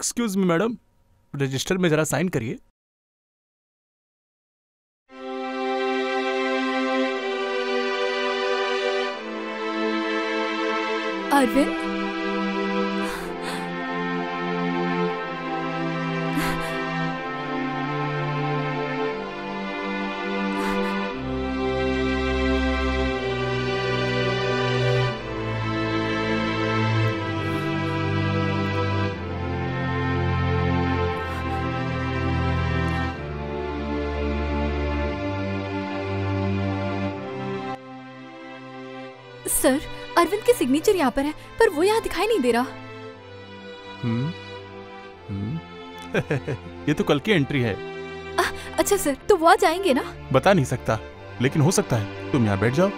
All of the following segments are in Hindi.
एक्सक्यूज मी मैडम रजिस्टर में जरा साइन करिए। अरविंद? सर अरविंद के सिग्नेचर यहाँ पर है पर वो यहाँ दिखाई नहीं दे रहा। हम्म हम्म। ये तो कल की एंट्री है। आ, अच्छा सर तो वो आ जाएँगे ना? बता नहीं सकता लेकिन हो सकता है। तुम यहाँ बैठ जाओ।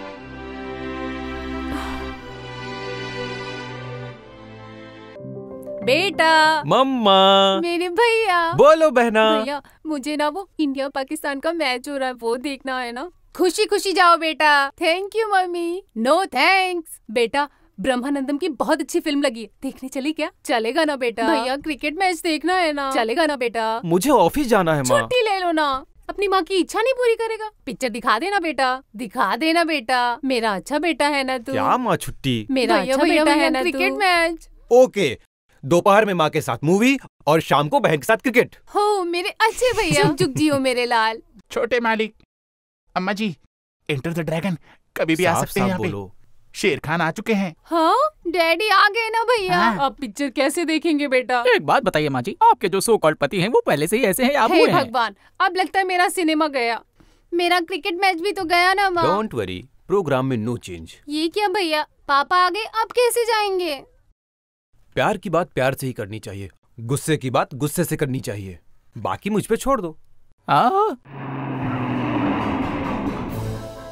बेटा। मम्मा। मेरे भैया। बोलो बहना। भैया मुझे ना वो इंडिया पाकिस्तान का मैच हो रहा है वो देखना है ना। खुशी खुशी जाओ बेटा। Thank you mummy no thanks बेटा ब्रह्मानंदम की बहुत अच्छी फ़िल्म लगी। देखने चली क्या? चलेगा ना बेटा। भैया क्रिकेट मैच देखना है ना। चलेगा ना बेटा। मुझे ऑफ़िस जाना है छुट्टी ले लो ना। अपनी माँ की इच्छा नहीं पूरी करेगा। पिक्चर दिखा देना बेटा। दिखा देना बेटा। मेरा अच्छा बेटा है ना तू। क्या माँ छुट्टी? मेरा अच्छा बेटा है ना क्रिकेट मैच ओके दोपहर में माँ के साथ मूवी और शाम को बहन के साथ क्रिकेट हो मेरे अच्छे भैया। जुग जुग जियो मेरे लाल। छोटे मालिक अम्मा जी एंटर द ड्रैगन कभी भी आ सकते हैं यहाँ पे। शेर खान आ चुके हैं। हाँ? डैडी आ गए ना भैया। हाँ। अब पिक्चर कैसे देखेंगे बेटा? एक बात बताइए माँ जी आपके जो सो कॉल्ड पति हैं वो पहले से ही ऐसे हैं आप हे भगवान अब लगता है मेरा सिनेमा गया। मेरा क्रिकेट मैच भी तो गया ना माँ। डोंट वरी प्रोग्राम में नो चेंज ये क्या भैया पापा आ गए अब कैसे जाएँगे? प्यार की बात प्यार से ही करनी चाहिए। गुस्से की बात गुस्से से करनी चाहिए। बाकी मुझ पे छोड़ दो। आ?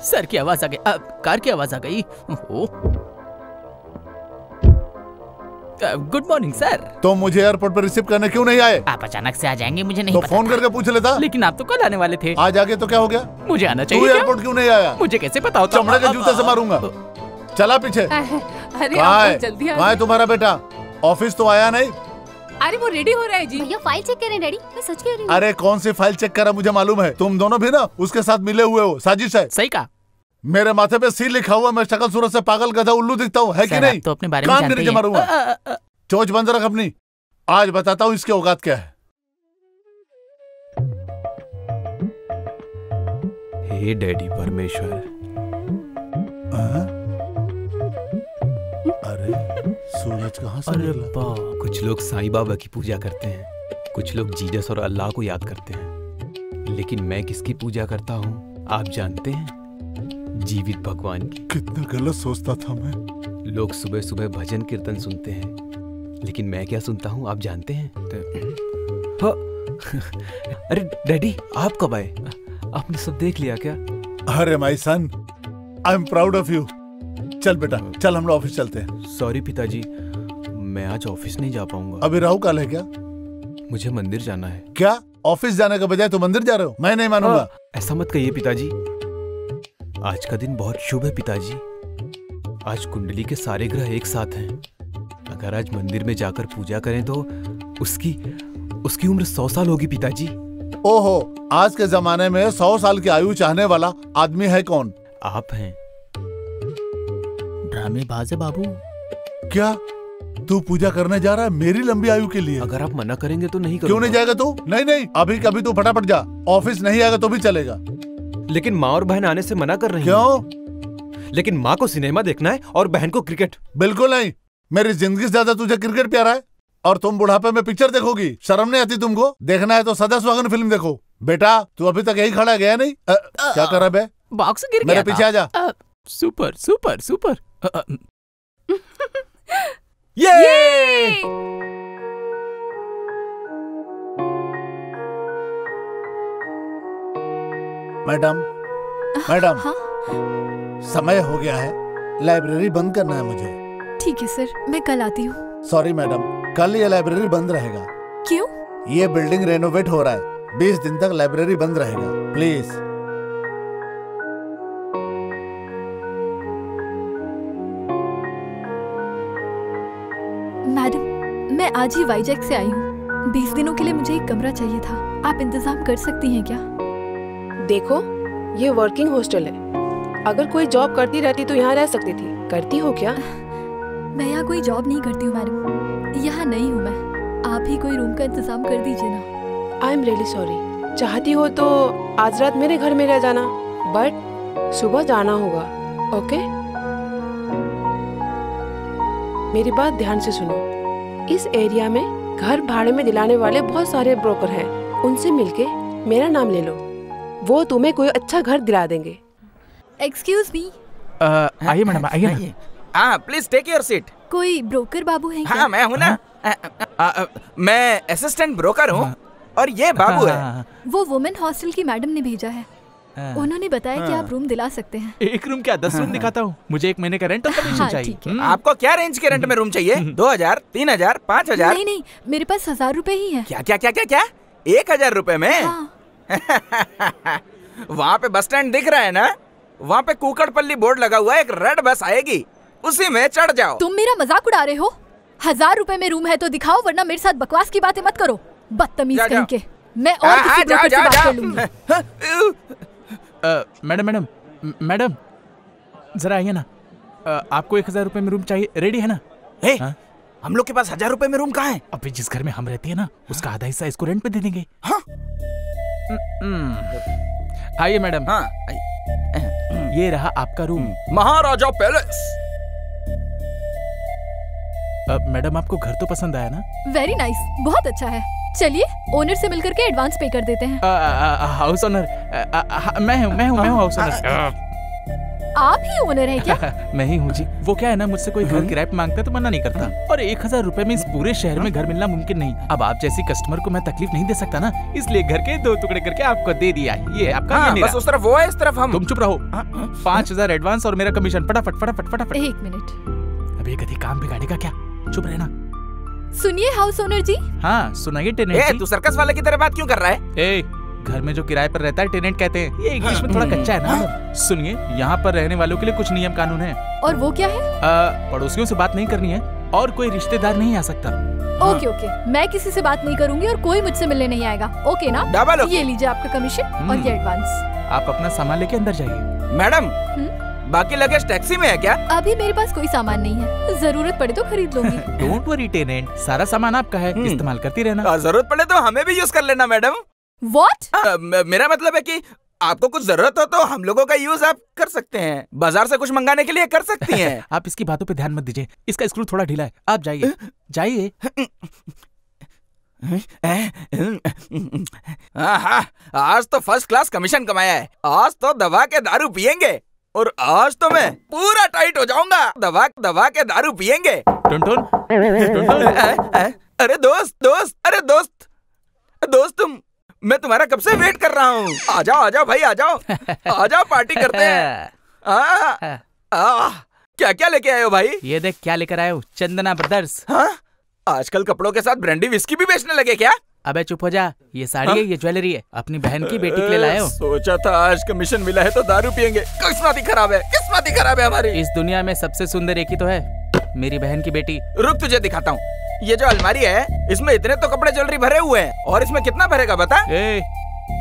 सर की आवाज़ आ गई कार की आवाज़ आ गई। Oh good morning sir. तो मुझे एयरपोर्ट पर रिसीव करने क्यों नहीं आए? आप अचानक से आ जाएँगे मुझे नहीं तो फ़ोन करके पूछ लेता। लेकिन आप तो कल आने वाले थे। आज आगे तो क्या हो गया? मुझे आना चाहिए क्या? एयरपोर्ट क्यों नहीं आया? मुझे कैसे पता होता? चमड़े के जूते से मारूँगा। चला पीछे। अरे। तुम्हारा बेटा? ऑफ़िस तो आया नहीं? अरे वो रेडी हो रहा है जी। भैया फ़ाइल चेक करें डैडी मैं सच कह रही हूँ। अरे कौन सी फ़ाइल चेक करा मुझे मालूम है? तुम दोनों भी ना उसके साथ मिले हुए हो। साजिश है सही कहा। मेरे माथे पे सी लिखा हुआ मैं शक्ल सूरत से पागल गधा उल्लू दिखता हूँ। है कि नहीं? तो अपने बारे में जानते ही हैं। चोच बंद रख अपनी। आज बताता हूँ इसके औकात क्या है। हे डैडी परमेश्वर। सूरज कहाँ से अरे निकला? कुछ लोग साईं बाबा की पूजा करते हैं। कुछ लोग जीजस और अल्लाह को याद करते हैं। लेकिन मैं किसकी पूजा करता हूँ? आप जानते हैं? जीवित भगवान की। कितना गलत सोचता था मैं। लोग सुबह सुबह भजन कीर्तन सुनते हैं। लेकिन मैं क्या सुनता हूँ आप जानते हैं? हाँ। अरे डैडी आप कब आए? आपने सब देख लिया क्या? अरे my son I am proud of you चल बेटा चल हम लोग ऑफ़िस चलते हैं। सॉरी पिताजी मैं आज ऑफ़िस नहीं जा पाऊँगा। अभी राहु काल है क्या? मुझे मंदिर जाना है। क्या? ऑफ़िस जाने के बजाय तो मंदिर जा रहे हो? मैं नहीं मानूँगा। ऐसा मत कहिए पिताजी। आज का दिन बहुत शुभ है पिताजी। आज कुंडली के सारे ग्रह एक साथ हैं। अगर आज मंदिर में जाकर पूजा करें तो उसकी उसकी उम्र सौ साल होगी पिताजी। ओहो आज के जमाने में सौ साल की आयु चाहने वाला आदमी है कौन? आप हैं। ड्रामेबाज है बाबू। क्या? तू पूजा करने जा रहा है मेरी लंबी आयु के लिए। अगर आप मना करेंगे तो नहीं क्यों नहीं जाएगा तू? नहीं नहीं अभी कभी तू फटाफट जा। ऑफ़िस नहीं आएगा तो भी चलेगा। लेकिन माँ और बहन आने से मना कर रही क्यों? लेकिन माँ को सिनेमा देखना है और बहन को क्रिकेट। बिल्कुल नहीं। मेरी ज़िंदगी से ज़्यादा तुझे क्रिकेट प्यारा है। और तुम बुढ़ापे में पिक्चर देखोगी। शर्म नहीं आती तुमको? देखना है तो सदा स्वागन फ़िल्म देखो। बेटा तू अभी तक यही खड़ा गया नहीं? क्या कर रहा बे? बॉक्स गिर मेरे। पीछे आ जा। सुपर सुपर सुपर ये मैडम मैडम हाँ समय हो गया है। लाइब्रेरी बंद करना है मुझे। ठीक है सर मैं कल आती हूँ। सॉरी मैडम कल ये लाइब्रेरी बंद रहेगा। क्यों? ये बिल्डिंग रेनोवेट हो रहा है। बीस दिन तक लाइब्रेरी बंद रहेगा। प्लीज़ मैडम मैं आज ही वाईजैक से आई हूँ। बीस दिनों के लिए मुझे एक कमरा चाहिए था। आप इंतज़ाम कर सकती हैं क्या? देखो ये वर्किंग हॉस्टल है। अगर कोई जॉब करती रहती तो यहाँ रह सकती थी। करती हो क्या? मैं यहाँ कोई जॉब नहीं करती हूँ मैडम। यहाँ नहीं हूँ मैं। आप ही कोई रूम का इंतज़ाम कर दीजिए ना। आई एम रियली सॉरी चाहती हो तो आज रात मेरे घर में रह जाना। बट सुबह जाना होगा ओके मेरी बात ध्यान से सुनो। इस एरिया में घर भाड़े में दिलाने वाले बहुत सारे ब्रोकर हैं। उनसे मिलके मेरा नाम ले लो। वो तुम्हें कोई अच्छा घर दिला देंगे। एक्सक्यूज मी आइए मैडम आइए हाँ प्लीज़ टेक योर सीट कोई ब्रोकर बाबू है हाँ मैं हूँ ना। अ, अ, अ, मैं असिस्टेंट ब्रोकर हूँ और ये बाबू है हाँ, वो वुमेन हॉस्टल की मैडम ने भेजा है हाँ। उन्होंने बताया कि आप रूम दिला सकते हैं। एक रूम क्या? दस रूम दिखाता हूँ। मुझे एक महीने का रेंट और कमीशन हाँ, चाहिए। ठीक है। हम्म। आपको क्या रेंज के रेंट में रूम चाहिए? दो हज़ार तीन हज़ार पाँच हज़ार? नहीं नहीं मेरे पास हज़ार रुपए ही है। क्या क्या क्या क्या क्या? एक हज़ार रुपए में? हाँ। वहाँ पे बस स्टैंड दिख रहा है ना? वहाँ पे कुकड़पल्ली बोर्ड लगा हुआ है एक रेड बस आएगी। उसी में चढ़ जाओ। तुम मेरा मज़ाक उड़ा रहे हो? हज़ार रुपए में रूम है तो दिखाओ वरना मेरे साथ बकवास की बातें मत करो। बदतमीज कहीं के मैं और हाँ, किसी हाँ, ब्रोकर से जाओ, बात कर लूँगी। मैडम मैडम मैडम जरा आइए ना। आपको एक हज़ार रुपए में रूम चाहिए। रेडी है ना? हे, हाँ? हम लोग के पास हज़ार रुपए में रूम कहाँ है? अभी जिस घर में हम रहते हैं ना उसका आधा हिस्सा इसको रेंट पे दे देंगे। हाँ? हम्म। आइए मैडम। हाँ ये रहा आपका रूम। महाराजा पैलेस। मैडम आपको घर तो पसंद आया ना? वेरी नाइस बहुत अच्छा है। चलिए ओनर से मिलकर के एडवांस पे कर देते हैं। हाउस ओनर मैं हूँ मैं हूँ मैं हूँ हाउस ओनर आप ही ओनर हैं क्या? मैं ही हूँ जी। वो क्या है ना मुझसे कोई घर किराए पे माँगता है तो मना नहीं करता। और एक हज़ार रुपए में इस पूरे शहर में घर मिलना मुमकिन नहीं। अब आप जैसी कस्टमर को मैं तकलीफ़ नहीं दे सकता ना इसलिए घर के दो टुकड़े करके आपको दे दिया। ये आपका हाँ बस उस तरफ़ वो है इस तरफ़ हम। तुम चुप रहो। पाँच हज़ार एडवांस और मेरा कमीशन फटाफट फटाफट फटाफट। एक मिनट। अबे कभी काम बिगाड़ेगा क्या? चुप रहना। सुनिए हाउस ओनर जी। हाँ सुनाइए ए टेनेंट तू सर्कस वाले की तरह बात क्यों कर रहा है? ए घर में जो किराए पर रहता है टेनेंट कहते हैं। ये इंग्लिश हाँ, में थोड़ा कच्चा है ना? हाँ? सुनिए यहाँ पर रहने वालों के लिए कुछ नियम कानून है। और वो क्या है? अ, पड़ोसियों से बात नहीं करनी है और कोई रिश्तेदार नहीं आ सकता। ओके ओके मैं किसी से बात नहीं करूँगी और कोई मुझसे मिलने नहीं आएगा। ओके ना? डबल। ये लीजिए आपका कमीशन और हम्म। ये एडवांस आप अपना सामान लेके अंदर जाइए। मैडम हम्म? बाकी लगेज टैक्सी में है क्या? अभी मेरे पास कोई सामान नहीं है। ज़रूरत पड़े तो खरीद लूँगी। डोंट वरी टेनेंट सारा सामान आपका है। हम्म। इस्तेमाल करती रहना। आ, ज़रूरत पड़े तो हमें भी यूज़ कर लेना मैडम। म- मेरा मतलब है कि आपको कुछ ज़रूरत हो तो हम लोगों का यूज़ आप कर सकते हैं। बाज़ार से कुछ मंगाने के लिए कर सकती हैं। आप इसकी बातों पे ध्यान मत दीजिए। इसका स्क्रू थोड़ा ढीला है। आप जाइए। जाइए। आज तो फ़र्स्ट क्लास कमीशन कमाया है। आज तो दबा के दारू पियेंगे। और आज तो मैं पूरा टाइट हो जाऊँगा। दबा दबा के दारू पियेंगे। अरे दोस्त दोस्त अरे दोस्त। दोस्त तुम मैं तुम्हारा कब से वेट कर रहा हूँ? आ जाओ आ जाओ भाई आ जाओ। आ जाओ पार्टी करते हैं। आ, आ, क्या क्या लेके आए हो भाई? ये देख क्या लेकर आए हो चंदना ब्रदर्स हाँ? आजकल कपड़ों के साथ ब्रांडी विस्की भी बेचने लगे क्या? अबे चुप हो जा। ये साड़ी है ये ज्वेलरी है। अपनी बहन की बेटी के लिए लाए हो। सोचा था आज कमीशन मिला है तो दारू पियेंगे। किस्मत ही खराब है किस्मत ही खराब है हमारी। इस दुनिया में सबसे सुंदर एक ही तो है मेरी बहन की बेटी। रुक तुझे दिखाता हूँ। ये जो अलमारी है इसमें इतने तो कपड़े ज्वेलरी भरे हुए हैं और इसमें कितना भरेगा बता? ए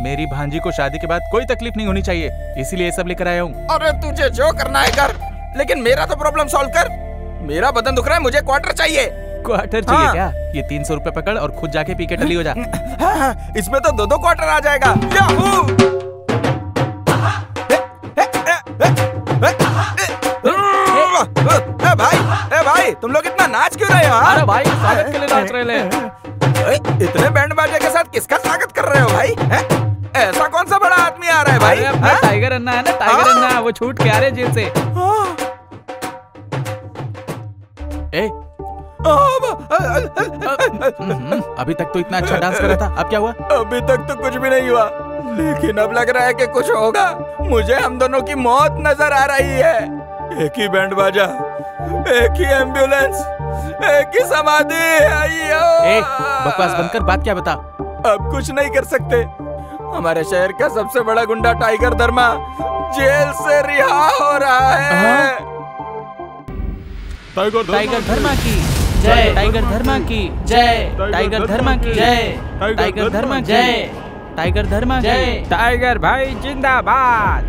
मेरी भांजी को शादी के बाद कोई तकलीफ़ नहीं होनी चाहिए इसीलिए ये सब लेकर आया हूँ। अरे तुझे जो करना है कर लेकिन मेरा तो प्रॉब्लम सॉल्व कर। मेरा बदन दुख रहा है मुझे क्वार्टर चाहिए। क्वार्टर चाहिए हाँ। क्या ये तीन सौ रूपए पकड़ और खुद जाके पी के टली हो जा हाँ, हाँ, इसमें तो दो दो क्वार्टर आ जाएगा ए भाई ए भाई तुम लोग इतना नाच क्यों रहे हो हाँ? अरे भाई स्वागत के लिए नाच रहे ए, इतने बैंड बाजे के साथ किसका स्वागत कर रहे हो भाई हैं? ऐसा कौन सा बड़ा आदमी आ रहा है भाई अपना हाँ? टाइगर अन्ना है ना टाइगर हाँ। अन्ना वो छूट के आ रहे जेल से ए अभी तक तो इतना अच्छा डांस कर रहा था। अब क्या हुआ? अभी तक तो कुछ भी नहीं हुआ लेकिन अब लग रहा है कि कुछ होगा। मुझे हम दोनों की मौत नज़र आ रही है। एक ही बैंड बाजा एक ही एंबुलेंस एक ही समाधि बकवास बंद कर बात क्या बता? अब कुछ नहीं कर सकते। हमारे शहर का सबसे बड़ा गुंडा टाइगर धर्मा जेल से रिहा हो रहा है। टाइगर धर्मा की जय टाइगर धर्मा की जय टाइगर धर्मा की जय टाइगर धर्मा जय टाइगर धर्मा जय टाइगर भाई जिंदाबाद।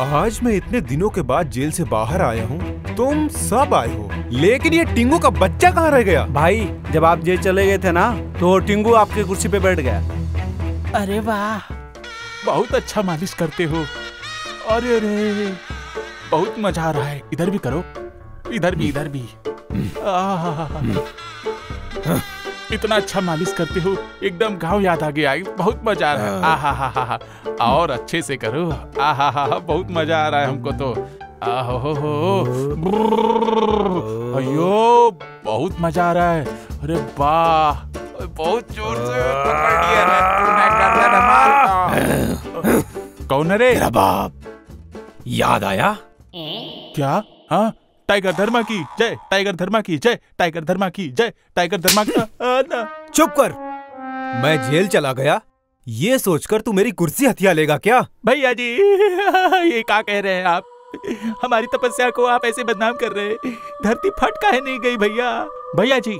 आज मैं इतने दिनों के बाद जेल से बाहर आया हूँ तुम सब आए हो लेकिन ये टिंगू का बच्चा कहाँ रह गया? भाई जब आप जेल चले गए थे ना तो टिंगू आपकी कुर्सी पे बैठ गया। अरे वाह। बहुत अच्छा मालिश करते हो। अरे अरे बहुत मज़ा आ रहा है। इधर भी करो। इधर भी। इधर भी। इतना अच्छा मालिश करते हो एकदम गाँव याद आ गया। बहुत मज़ा आ रहा है। आहा हा। हा हा और अच्छे से करो। आहा हा हा बहुत मज़ा आ रहा है हमको तो। अयो बहुत मज़ा आ रहा है। अरे वाह। बहुत ज़ोर से। कौन है रे? बाप। याद आया? क्या? हाँ? टाइगर धर्मा की। जय टाइगर धर्मा की। जय टाइगर धर्मा की। जय टाइगर धर्मा की। चुप कर। मैं जेल चला गया। ये सोचकर तू मेरी कुर्सी हथिया लेगा क्या? भैया जी ये क्या कह रहे हैं आप? हमारी तपस्या को आप ऐसे बदनाम कर रहे हैं। धरती फट काहे नहीं गई भैया। भैया जी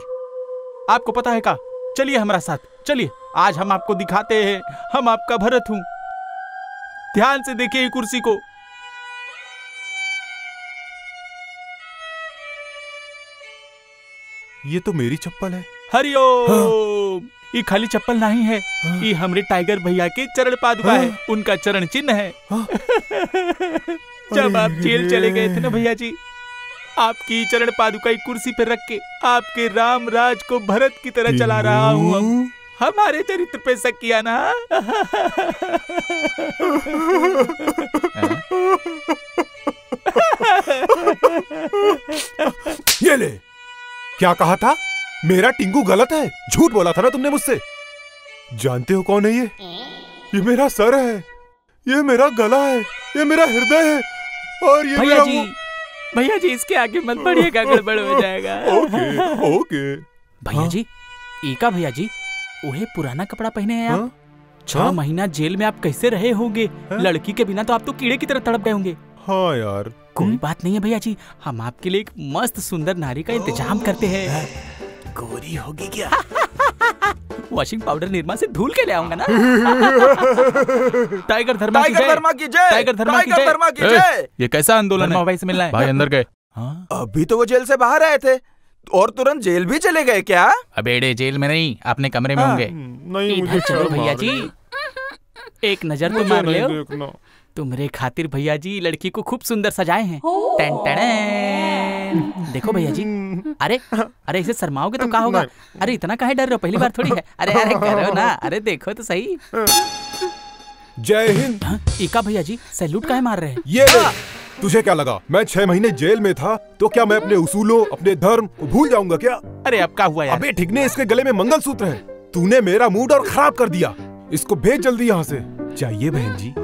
आपको पता है का? चलिए हमारा साथ। चलिए आज हम आपको दिखाते हैं। हम आपका भरत हूँ। ध्यान से देखिए कुर्सी को। ये तो मेरी चप्पल है। हरिओम ये खाली चप्पल नहीं है। ये हमरे टाइगर भैया के चरण पादुका है। उनका चरण चिन्ह है। जब आप जेल चले गए थे ना भैया जी आपकी चरण पादुका कुर्सी पे रख के आपके राम राज को भरत की तरह चला रहा हूँ। हमारे चरित्र पे शक किया ना। ये ले। क्या कहा था? मेरा टिंगू गलत है। झूठ बोला था ना तुमने मुझसे। जानते हो कौन है ये? ये मेरा सर है। ये मेरा गला है। ये मेरा हृदय है। और ये भैया मेरा जी भैया जी इसके आगे मत बढ़िएगा गड़बड़ हो जाएगा। Okay okay. भैया हाँ? जी एका भैया जी उहे पुराना कपड़ा पहने हैं आप। हाँ? छह हाँ? महीना जेल में आप कैसे रहे होंगे? लड़की के बिना तो आप तो कीड़े की तरह तड़प गए होंगे। हाँ यार कोई बात नहीं है भैया जी। हम आपके लिए एक मस्त सुंदर नारी का इंतज़ाम करते हैं। गोरी होगी क्या? वॉशिंग पाउडर निर्मा से धूल के ले आऊँगा ना। टाइगर धर्मा की टाइगर जय। धर्मा की जय। टाइगर धर्मा की जय। धर्मा की जय। ये कैसा आंदोलन है? भाई से मिलना है। भाई अंदर गए। हाँ। अभी तो वो जेल से बाहर आए थे। और तुरंत जेल भी चले गए क्या? अबेड़े जेल में नहीं अपने कमरे में हाँ। होंगे। नहीं इधर चलो भैया जी। एक नज़र तो मार ले तुम्हारे खातिर भैया जी लड़की को खूब सुंदर सजाए हैं। टेन टेन देखो भैया जी अरे अरे इसे शर्माओगे तो क्या होगा? अरे इतना काहे डर रहे हो? पहली बार थोड़ी है। अरे अरे करो ना। अरे देखो तो सही। जय हिंद। हाँ, एका भैया जी सैल्यूट काहे मार रहे हैं? ये ले तुझे क्या लगा? मैं छह महीने जेल में था तो क्या मैं अपने उसूलों अपने धर्म को भूल जाऊँगा क्या? अरे अब क्या हुआ यार? अबे ठिकने इसके गले में मंगलसूत्र है। तूने मेरा मूड और खराब कर दिया। इसको भेज जल्दी यहाँ से। चाहिए बहन जी।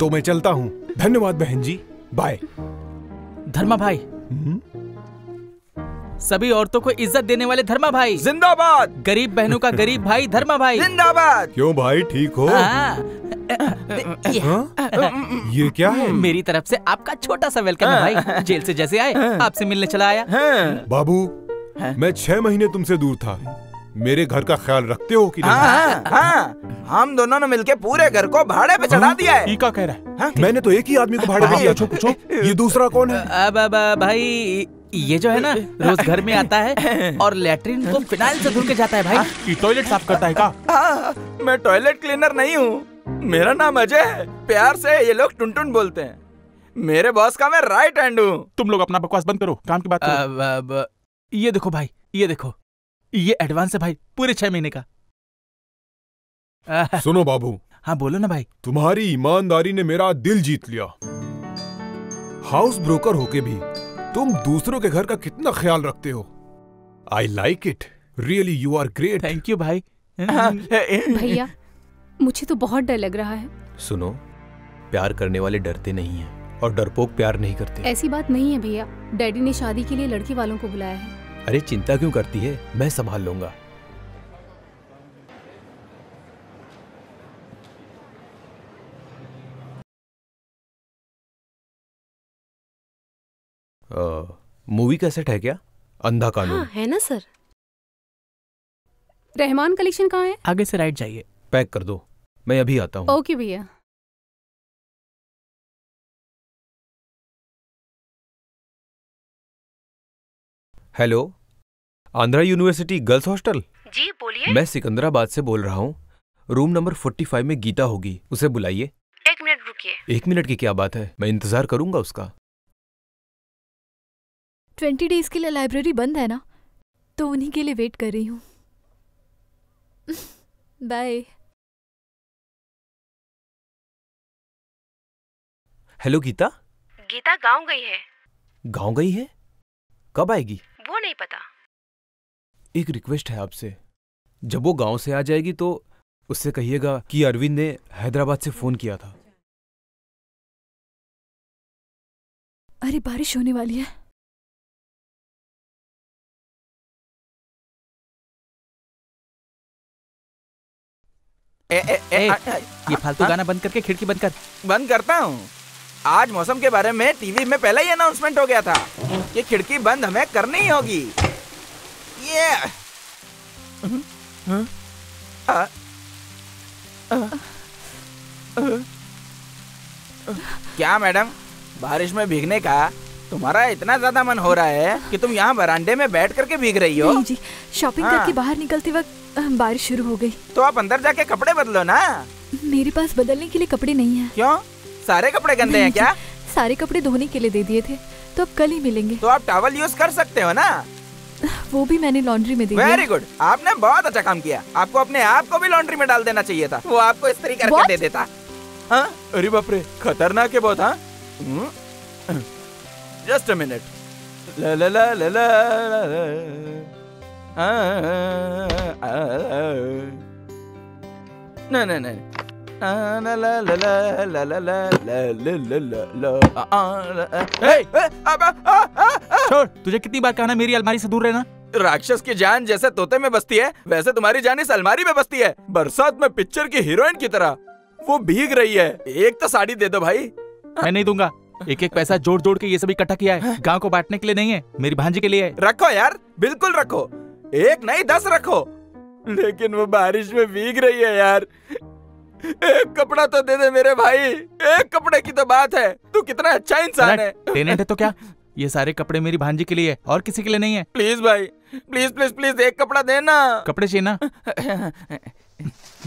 तो मैं चलता हूँ। धन्यवाद बहन जी। बाय धर्मा भाई। सभी औरतों को इज़्ज़त देने वाले धर्मा भाई। जिंदाबाद। गरीब बहनों का गरीब भाई धर्मा भाई। जिंदाबाद। क्यों भाई ठीक हो? हाँ, ये- हाँ? ये क्या है? मेरी तरफ़ से आपका छोटा सा वेलकम है भाई। जेल से जैसे आए आपसे मिलने चला आया। हाँ। बाबू मैं छह महीने तुमसे दूर था। मेरे घर का ख्याल रखते हो कि नहीं? हाँ हाँ हम दोनों ने मिलके पूरे घर को भाड़े पे चढ़ा दिया है। ई कह रहा है। मैंने तो एक ही आदमी को भाड़े पे दिया पूछो पूछो। ये दूसरा कौन है? अब अब भाई ये जो है ना रोज घर में आता है और लेटरिन को फिनाइल से धुल के जाता है भाई। ये टॉयलेट साफ़ करता है का? हाँ, मैं टॉयलेट क्लीनर नहीं हूँ। मेरा नाम अजय है। प्यार से ये लोग टुनटुन बोलते हैं। मेरे बॉस का मैं राइट हैंड हूँ। तुम लोग अपना बकवास बंद करो। काम की बात करो। अब अब ये देखो भाई ये देखो। ये एडवांस है भाई पूरे छह महीने का। सुनो बाबू। हाँ बोलो ना भाई। तुम्हारी ईमानदारी ने मेरा दिल जीत लिया। हाउस ब्रोकर होके भी तुम दूसरों के घर का कितना ख्याल रखते हो। I like it really you are great thank you भाई। भैया मुझे तो बहुत डर लग रहा है। सुनो प्यार करने वाले डरते नहीं हैं और डरपोक प्यार नहीं करते। ऐसी बात नहीं है भैया। डैडी ने शादी के लिए लड़की वालों को बुलाया है। अरे चिंता क्यों करती है? मैं संभाल लूँगा। मूवी कैसेट है क्या? अंधा कानून। हाँ है ना सर। रहमान कलेक्शन कहाँ है? आगे से राइट जाइए। पैक कर दो। मैं अभी आता हूँ। ओके भैया। Hello? Andhra university girls hostel? जी बोलिए। मैं सिकंदराबाद से बोल रहा हूँ। रूम नंबर 45 में गीता होगी उसे बुलाइए। एक मिनट रुकिए। एक मिनट की क्या बात है? मैं इंतज़ार करूँगा उसका। ट्वेंटी डेज़ के लिए लाइब्रेरी बंद है ना? तो उन्हीं के लिए वेट कर रही हूँ। बाय। हेलो गीता? गीता गाँव गई है। गाँव गई है? कब आएगी? वो नहीं पता। एक रिक्वेस्ट है आपसे। जब वो गाँव से आ जाएगी तो उससे कहिएगा कि अरविंद ने हैदराबाद से फ़ोन किया था। अरे बारिश होने वाली है। ए, ए, ए, ए, आ, आ, ये फालतू? गाना बंद करके खिड़की बंद कर। बंद करता हूँ। आज मौसम के बारे में टीवी में पहले ही अनाउंसमेंट हो गया था कि खिड़की बंद हमें करनी ही होगी। ये आ, आ, आ, क्या मैडम बारिश में भीगने का तुम्हारा इतना ज़्यादा मन हो रहा है कि तुम यहाँ बरांडे में बैठ करके भीग रही हो? नहीं जी शॉपिंग हाँ। करके बाहर निकलते वक्त बारिश शुरू हो गई। तो आप अंदर जाके कपड़े बदलो ना। मेरे पास बदलने के लिए कपड़े नहीं है। क्यों? सारे कपड़े गंदे हैं क्या? सारे कपड़े धोने के लिए दे दिए थे तो अब कल ही मिलेंगे। तो आप टॉवल यूज़ कर सकते हो ना? वो भी मैंने लॉन्ड्री में दे वेरी गुड आपने बहुत अच्छा काम किया। आपको अपने आप को भी लॉन्ड्री में डाल देना चाहिए था। वो आपको इस्त्री करके दे देता। हाँ? अरे बाप रे खतरनाक है बहुत हाँ? जस्ट अ मिनट ला ला ला ला ला ला ला। आ, आ, आ, आ। नहीं नहीं नहीं तुझे कितनी बार कहना मेरी अलमारी से दूर रहना? राक्षस की जान जैसे तोते में बसती है वैसे तुम्हारी जान इस अलमारी में बसती है। बरसात में पिक्चर की हीरोइन की तरह। वो भीग रही है। एक तो साड़ी दे दो भाई। मैं नहीं दूँगा। एक एक पैसा जोड़ जोड़ के ये सभी इकट्ठा किया है। गाँव को बांटने के लिए नहीं है मेरी भांजी के लिए है। रखो यार बिल्कुल रखो। एक नहीं दस रखो। लेकिन वो बारिश में भीग रही है यार। एक कपड़ा तो दे दे मेरे भाई। एक कपड़े की तो बात है। तू कितना अच्छा इंसान है। टेनेंट है तो क्या? ये सारे कपड़े मेरी भांजी के लिए है और किसी के लिए नहीं है। प्लीज़ भाई प्लीज़ प्लीज़ प्लीज़ एक कपड़ा देना कपड़े चाहिए ना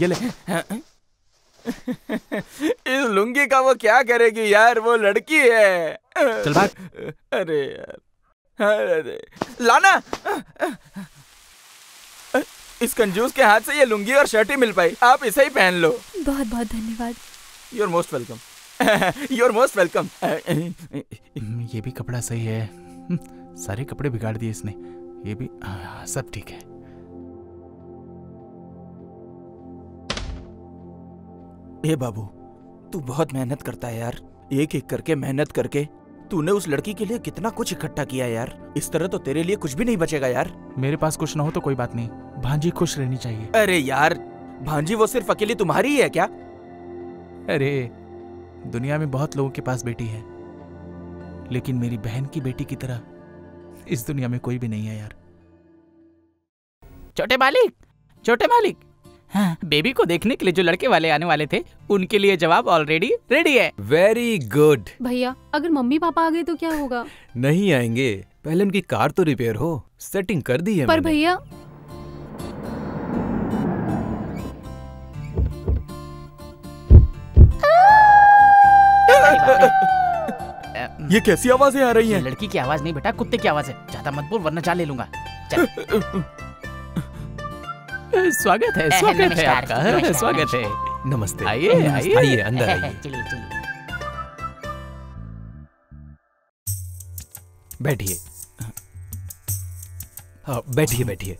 ये ले। इस लुंगी का वो क्या करेगी यार? वो लड़की है। चल भाग। अरे यार अरे। लाना। इस कंजूस के हाथ से ये लुंगी और शर्ट ही मिल पाई। आप इसे ही पहन लो। बहुत बहुत धन्यवाद। You are most welcome you are most welcome ये भी कपड़ा सही है। सारे कपड़े बिगाड़ दिए इसने। ये भी हाँ, सब ठीक है। ए बाबू तू बहुत मेहनत करता है यार। एक एक करके मेहनत करके। तूने उस लड़की के लिए कितना कुछ इकट्ठा किया यार। इस तरह तो तेरे लिए कुछ भी नहीं बचेगा यार। मेरे पास कुछ ना हो तो कोई बात नहीं। भांजी खुश रहनी चाहिए। अरे यार भांजी वो सिर्फ़ अकेली तुम्हारी ही है क्या? अरे दुनिया में बहुत लोगों के पास बेटी है। लेकिन मेरी बहन की बेटी की तरह इस दुनिया में कोई भी नहीं है यार। छोटे मालिक छोटे मालिक। हाँ। बेबी को देखने के लिए जो लड़के वाले आने वाले थे उनके लिए जवाब ऑलरेडी रेडी है। वेरी गुड भैया अगर मम्मी पापा आ गए तो क्या होगा? नहीं आएँगे। पहले उनकी कार तो रिपेयर हो। सेटिंग कर दी है पर भैया ये कैसी आवाज़ें आ रही हैं? लड़की की आवाज़ नहीं बेटा कुत्ते की आवाज़ है। ज़्यादा मत बोल वरना जान ले लूँगा। स्वागत है स्वागत है आपका। स्वागत है। नमस्ते आइए, आइए। आइए अंदर आइए। चलिए चलिए। बैठिए। हाँ, बैठिए बैठिए।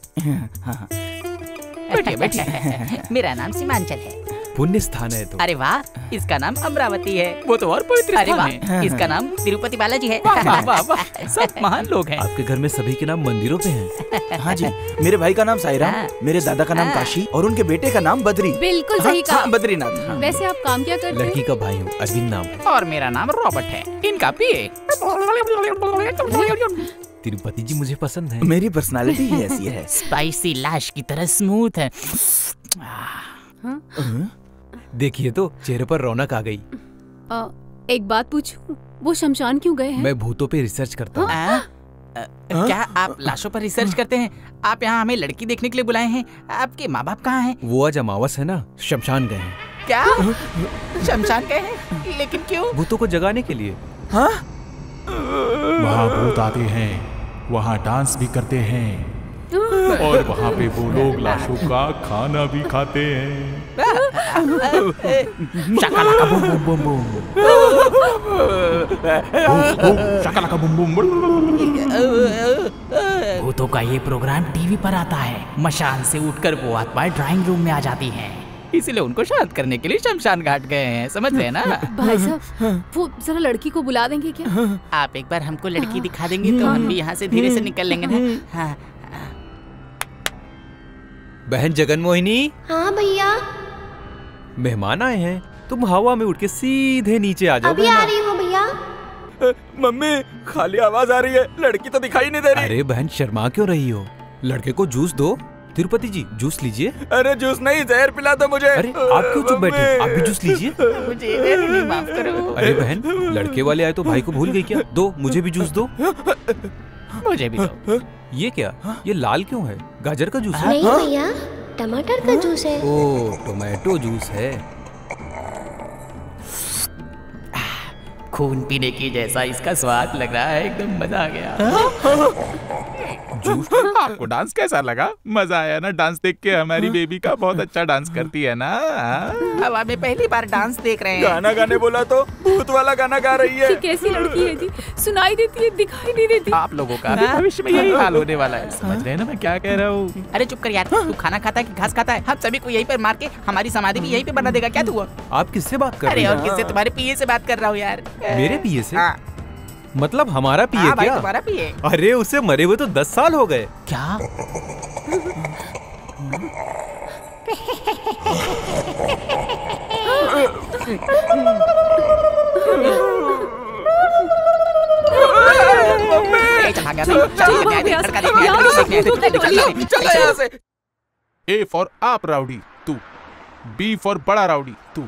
बैठिए बैठिए। मेरा नाम सीमांचल है। पुण्य स्थान है तो। अरे वाह इसका नाम अमरावती है। वो तो और पवित्र अरे वाह इसका नाम तिरुपति बालाजी है। वाह वाह वाह सब महान लोग हैं। आपके घर में सभी के नाम मंदिरों पे हैं। हाँ जी मेरे भाई का नाम साईराम हाँ। मेरे दादा का नाम हाँ। काशी और उनके बेटे का नाम बद्री। बिल्कुल हाँ, सही कहा। हाँ, बद्रीनाथ हाँ। वैसे आप काम क्या करते लड़की का भाई हूँ अरविंद नाम। और मेरा नाम रॉबर्ट है। इनका पिए तिरुपति जी मुझे पसंद है। मेरी पर्सनालिटी ही ऐसी है। स्पाइसी लाश की तरह स्मूथ है? देखिए तो चेहरे पर रौनक आ गई। अ, एक बात पूछूँ वो शमशान क्यों गए हैं? मैं भूतों पे रिसर्च करता हूँ। आ? क्या आप लाशों पर रिसर्च करते हैं? आप यहाँ हमें लड़की देखने के लिए बुलाए हैं। आपके माँ बाप कहाँ हैं? वो आज अमावस है ना शमशान गए हैं। क्या? शमशान गए हैं? लेकिन क्यों? भूतों को जगाने के लिए। वहाँ भूत आते हैं वहाँ डांस भी करते हैं। और वहाँ पे वो लोग लाशों का खाना भी खाते हैं। Shakalaka boom boom boom boom. Boom shakalaka boom boom boom भूतों का ये प्रोग्राम टीवी पर आता है। मशान से उठकर वो आत्माएँ ड्राइंग रूम में आ जाती हैं। इसीलिए उनको शांत करने के लिए शमशान घाट गए हैं समझ रहे हैं ना? भाई साहब वो जरा लड़की को बुला देंगे क्या? आप एक बार हमको लड़की दिखा देंगे तो हम भी यहाँ से धीरे से निकल लेंगे ना? हाँ। बहन जगन मोहिनी हाँ भैया। मेहमान आए हैं तुम हवा में उठ के सीधे नीचे आ जाओ अभी आ रही हूँ भैया। मम्मी खाली आवाज़ आ रही है लड़की तो दिखाई नहीं दे रही। अरे बहन शर्मा क्यों रही हो? लड़के को जूस दो। तिरुपति जी जूस लीजिए। अरे जूस नहीं जहर पिला दो मुझे। अरे आप क्यों चुप बैठे? आप भी जूस लीजिए। मुझे माफ़ करो। अरे बहन लड़के वाले आए तो भाई को भूल गई क्या? दो मुझे भी जूस दो। मुझे भी दो। ये क्या? ये लाल क्यों है? गाजर का जूस है? नहीं भैया टमाटर का जूस है। ओ टोमेटो जूस है। खून पीने की जैसा इसका स्वाद लग रहा है एकदम मज़ा आ गया। आपको डांस कैसा लगा? मज़ा आया ना डांस देख के। हमारी बेबी का बहुत अच्छा डांस करती है ना? हाँ? अब हमें पहली बार डांस देख रहे हैं। गाना गाने बोला तो भूत वाला गाना गा रही है। कैसी लड़की है जी। सुनाई देती है दिखाई नहीं देती। आप लोगों का भविष्य में यही हाल होने वाला है। समझ रहे हैं ना मैं क्या कह रहा हूँ? अरे चुप कर यार तू खाना खाता है कि घास खाता है? हम सभी को यही पर मार के हमारी समाधि भी यही पे बना देगा। क्या तू आप किससे बात कर रहे हैं? किससे? तुम्हारे पीए से बात कर रहा हूँ यार। मेरे पिए से? हाँ। मतलब हमारा पिए हाँ भाई क्या तुम्हारा पिए अरे उसे मरे हुए तो दस साल हो गए क्या ए फॉर आप राउडी तू बी फॉर बड़ा राउडी तू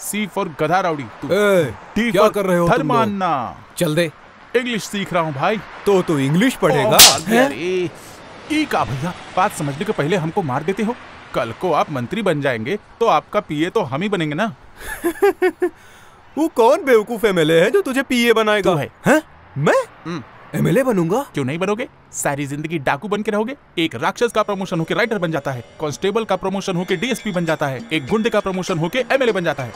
सी फॉर गधा राउडी तू। डी क्या कर रहे हो तुम? धर्मान्ना। चल दे। इंग्लिश सीख रहा हूँ भाई। तो तू इंग्लिश पढ़ेगा। ई का भैया बात समझने के पहले हमको मार देते हो। कल को आप मंत्री बन जाएँगे तो आपका पीए तो हम ही बनेंगे ना। वो कौन बेवकूफ़ एमएलए है जो तुझे पीए बनाएगा? तू है। हैं? मैं हम्म। एमएलए बनूँगा? क्यों नहीं बनोगे? सारी ज़िंदगी डाकू बन के रहोगे। एक राक्षस का प्रमोशन होके राइटर बन जाता है। कांस्टेबल का प्रमोशन होके डीएसपी बन जाता है। एक गुंडे का प्रमोशन होके एमएलए बन जाता है।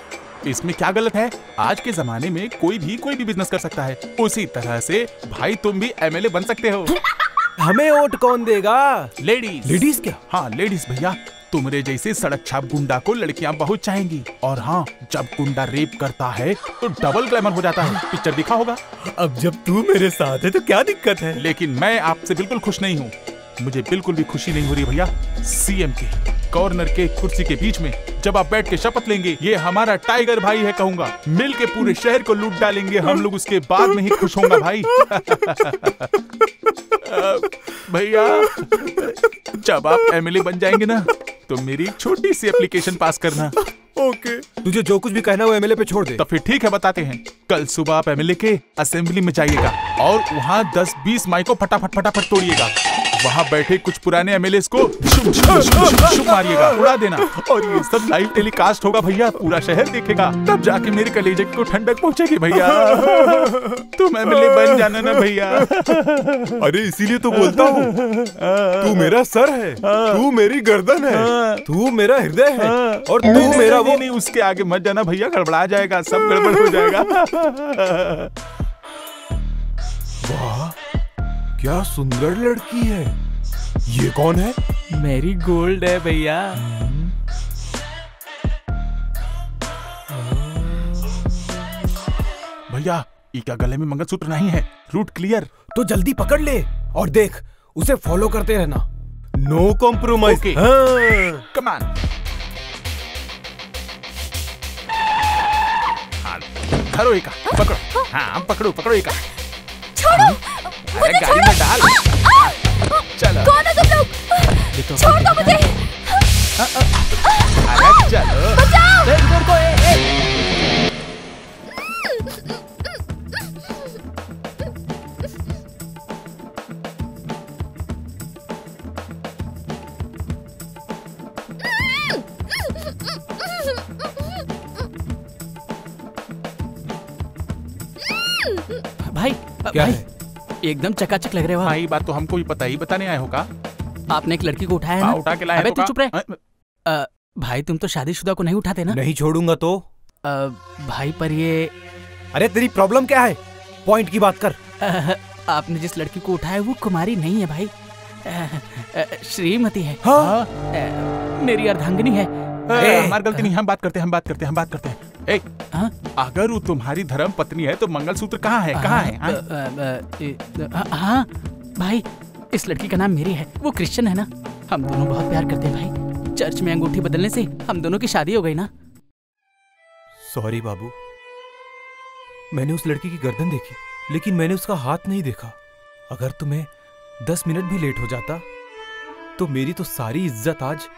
इसमें क्या गलत है? आज के जमाने में कोई भी कोई भी बिज़नेस कर सकता है। उसी तरह से भाई तुम भी एमएलए बन सकते हो। हमें वोट कौन देगा? लेडीज़ लेडीज़ क्या? हाँ लेडीज़ भैया। तुम्हारे जैसे सड़क छाप गुंडा को लड़कियाँ बहुत चाहेंगी। और हाँ जब गुंडा रेप करता है तो डबल ग्लैमर हो जाता है। पिक्चर दिखा होगा। अब जब तू मेरे साथ है तो क्या दिक्कत है? लेकिन मैं आपसे बिल्कुल खुश नहीं हूँ। मुझे बिल्कुल भी खुशी नहीं हो रही भैया। सीएम के कॉर्नर के कुर्सी के बीच में जब आप बैठ के शपथ लेंगे ये हमारा टाइगर भाई है कहूँगा। मिल के पूरे शहर को लूट डालेंगे हम लोग उसके बाद में ही खुश होंगे भाई। भैया जब आप एमएलए बन जाएँगे ना तो मेरी एक छोटी सी एप्लीकेशन पास करना। ओके तुझे जो कुछ भी कहना हो एमएलए पे छोड़ दे। तो फिर ठीक है बताते हैं। कल सुबह आप एमएलए के असेंबली में जाइएगा और वहाँ 10-20 माइक को फटाफट फटाफट तोड़िएगा। वहाँ बैठे कुछ पुराने एमएलए को शुम, शुम, शुम, शुम, शुम मारिएगा उड़ा देना। और ये सब लाइव टेलीकास्ट होगा भैया पूरा शहर देखेगा। तब जाके मेरे कलेजे को ठंडक पहुंचेगी भैया। तुम एमएलए बन जाना ना भैया। अरे इसीलिए तो बोलता हूँ। तू मेरा सर है तू मेरी गर्दन है तू मेरा हृदय है और तू मेरा वो नहीं उसके आगे मत जाना भैया गड़बड़ा जाएगा सब गड़बड़ हो जाएगा। क्या सुंदर लड़की है। ये कौन है? मेरी गोल्ड है भैया। भैया इका गले में मंगलसूत्र नहीं है? Route clear. तो जल्दी पकड़ ले और देख उसे फॉलो करते रहना। नो कॉम्प्रोमाइज कमान पकड़ो। हाँ।, हाँ पकड़ो पकड़ो एका। छोड़ो। अरे गाड़ी में डाल। चलो। कौन हो तुम लोग? छोड़ दो मुझे। अरे चलो। बचाओ। भाई अ, क्या भाई। है? एकदम चकाचक लग रहे हो हाँ ये बात तो हमको भी पता ही बताने आए हो का? आपने एक लड़की को उठाया हाँ, ना? उठा के अबे तू चुप रहे। भाई तुम तो शादीशुदा को नहीं उठाते ना? नहीं छोड़ूँगा तो। भाई पर ये अरे तेरी प्रॉब्लम क्या है? पॉइंट की बात कर। आपने जिस लड़की को उठाया वो कुमारी नहीं है भाई। श्रीमती है। हाँ? मेरी अर्धांगिनी है। हमारी गलती नहीं हम बात करते हैं हम बात करते हैं हम बात करते हैं। ए, हाँ? अगर वो तुम्हारी धर्म पत्नी है तो मंगलसूत्र कहाँ है? कहाँ है? हाँ? अ, अ, ए, अ, हाँ भाई इस लड़की का नाम मेरी है। वो क्रिश्चियन है ना? हम दोनों बहुत प्यार करते हैं भाई। चर्च में अंगूठी बदलने से हम दोनों की शादी हो गई ना? सॉरी बाबू। मैंने उस लड़की की गर्दन देखी लेकिन मैंने उसका हाथ नहीं देखा। अगर तुम्हें दस मिनट भी लेट हो जाता तो मेरी तो सारी इज़्ज़त आज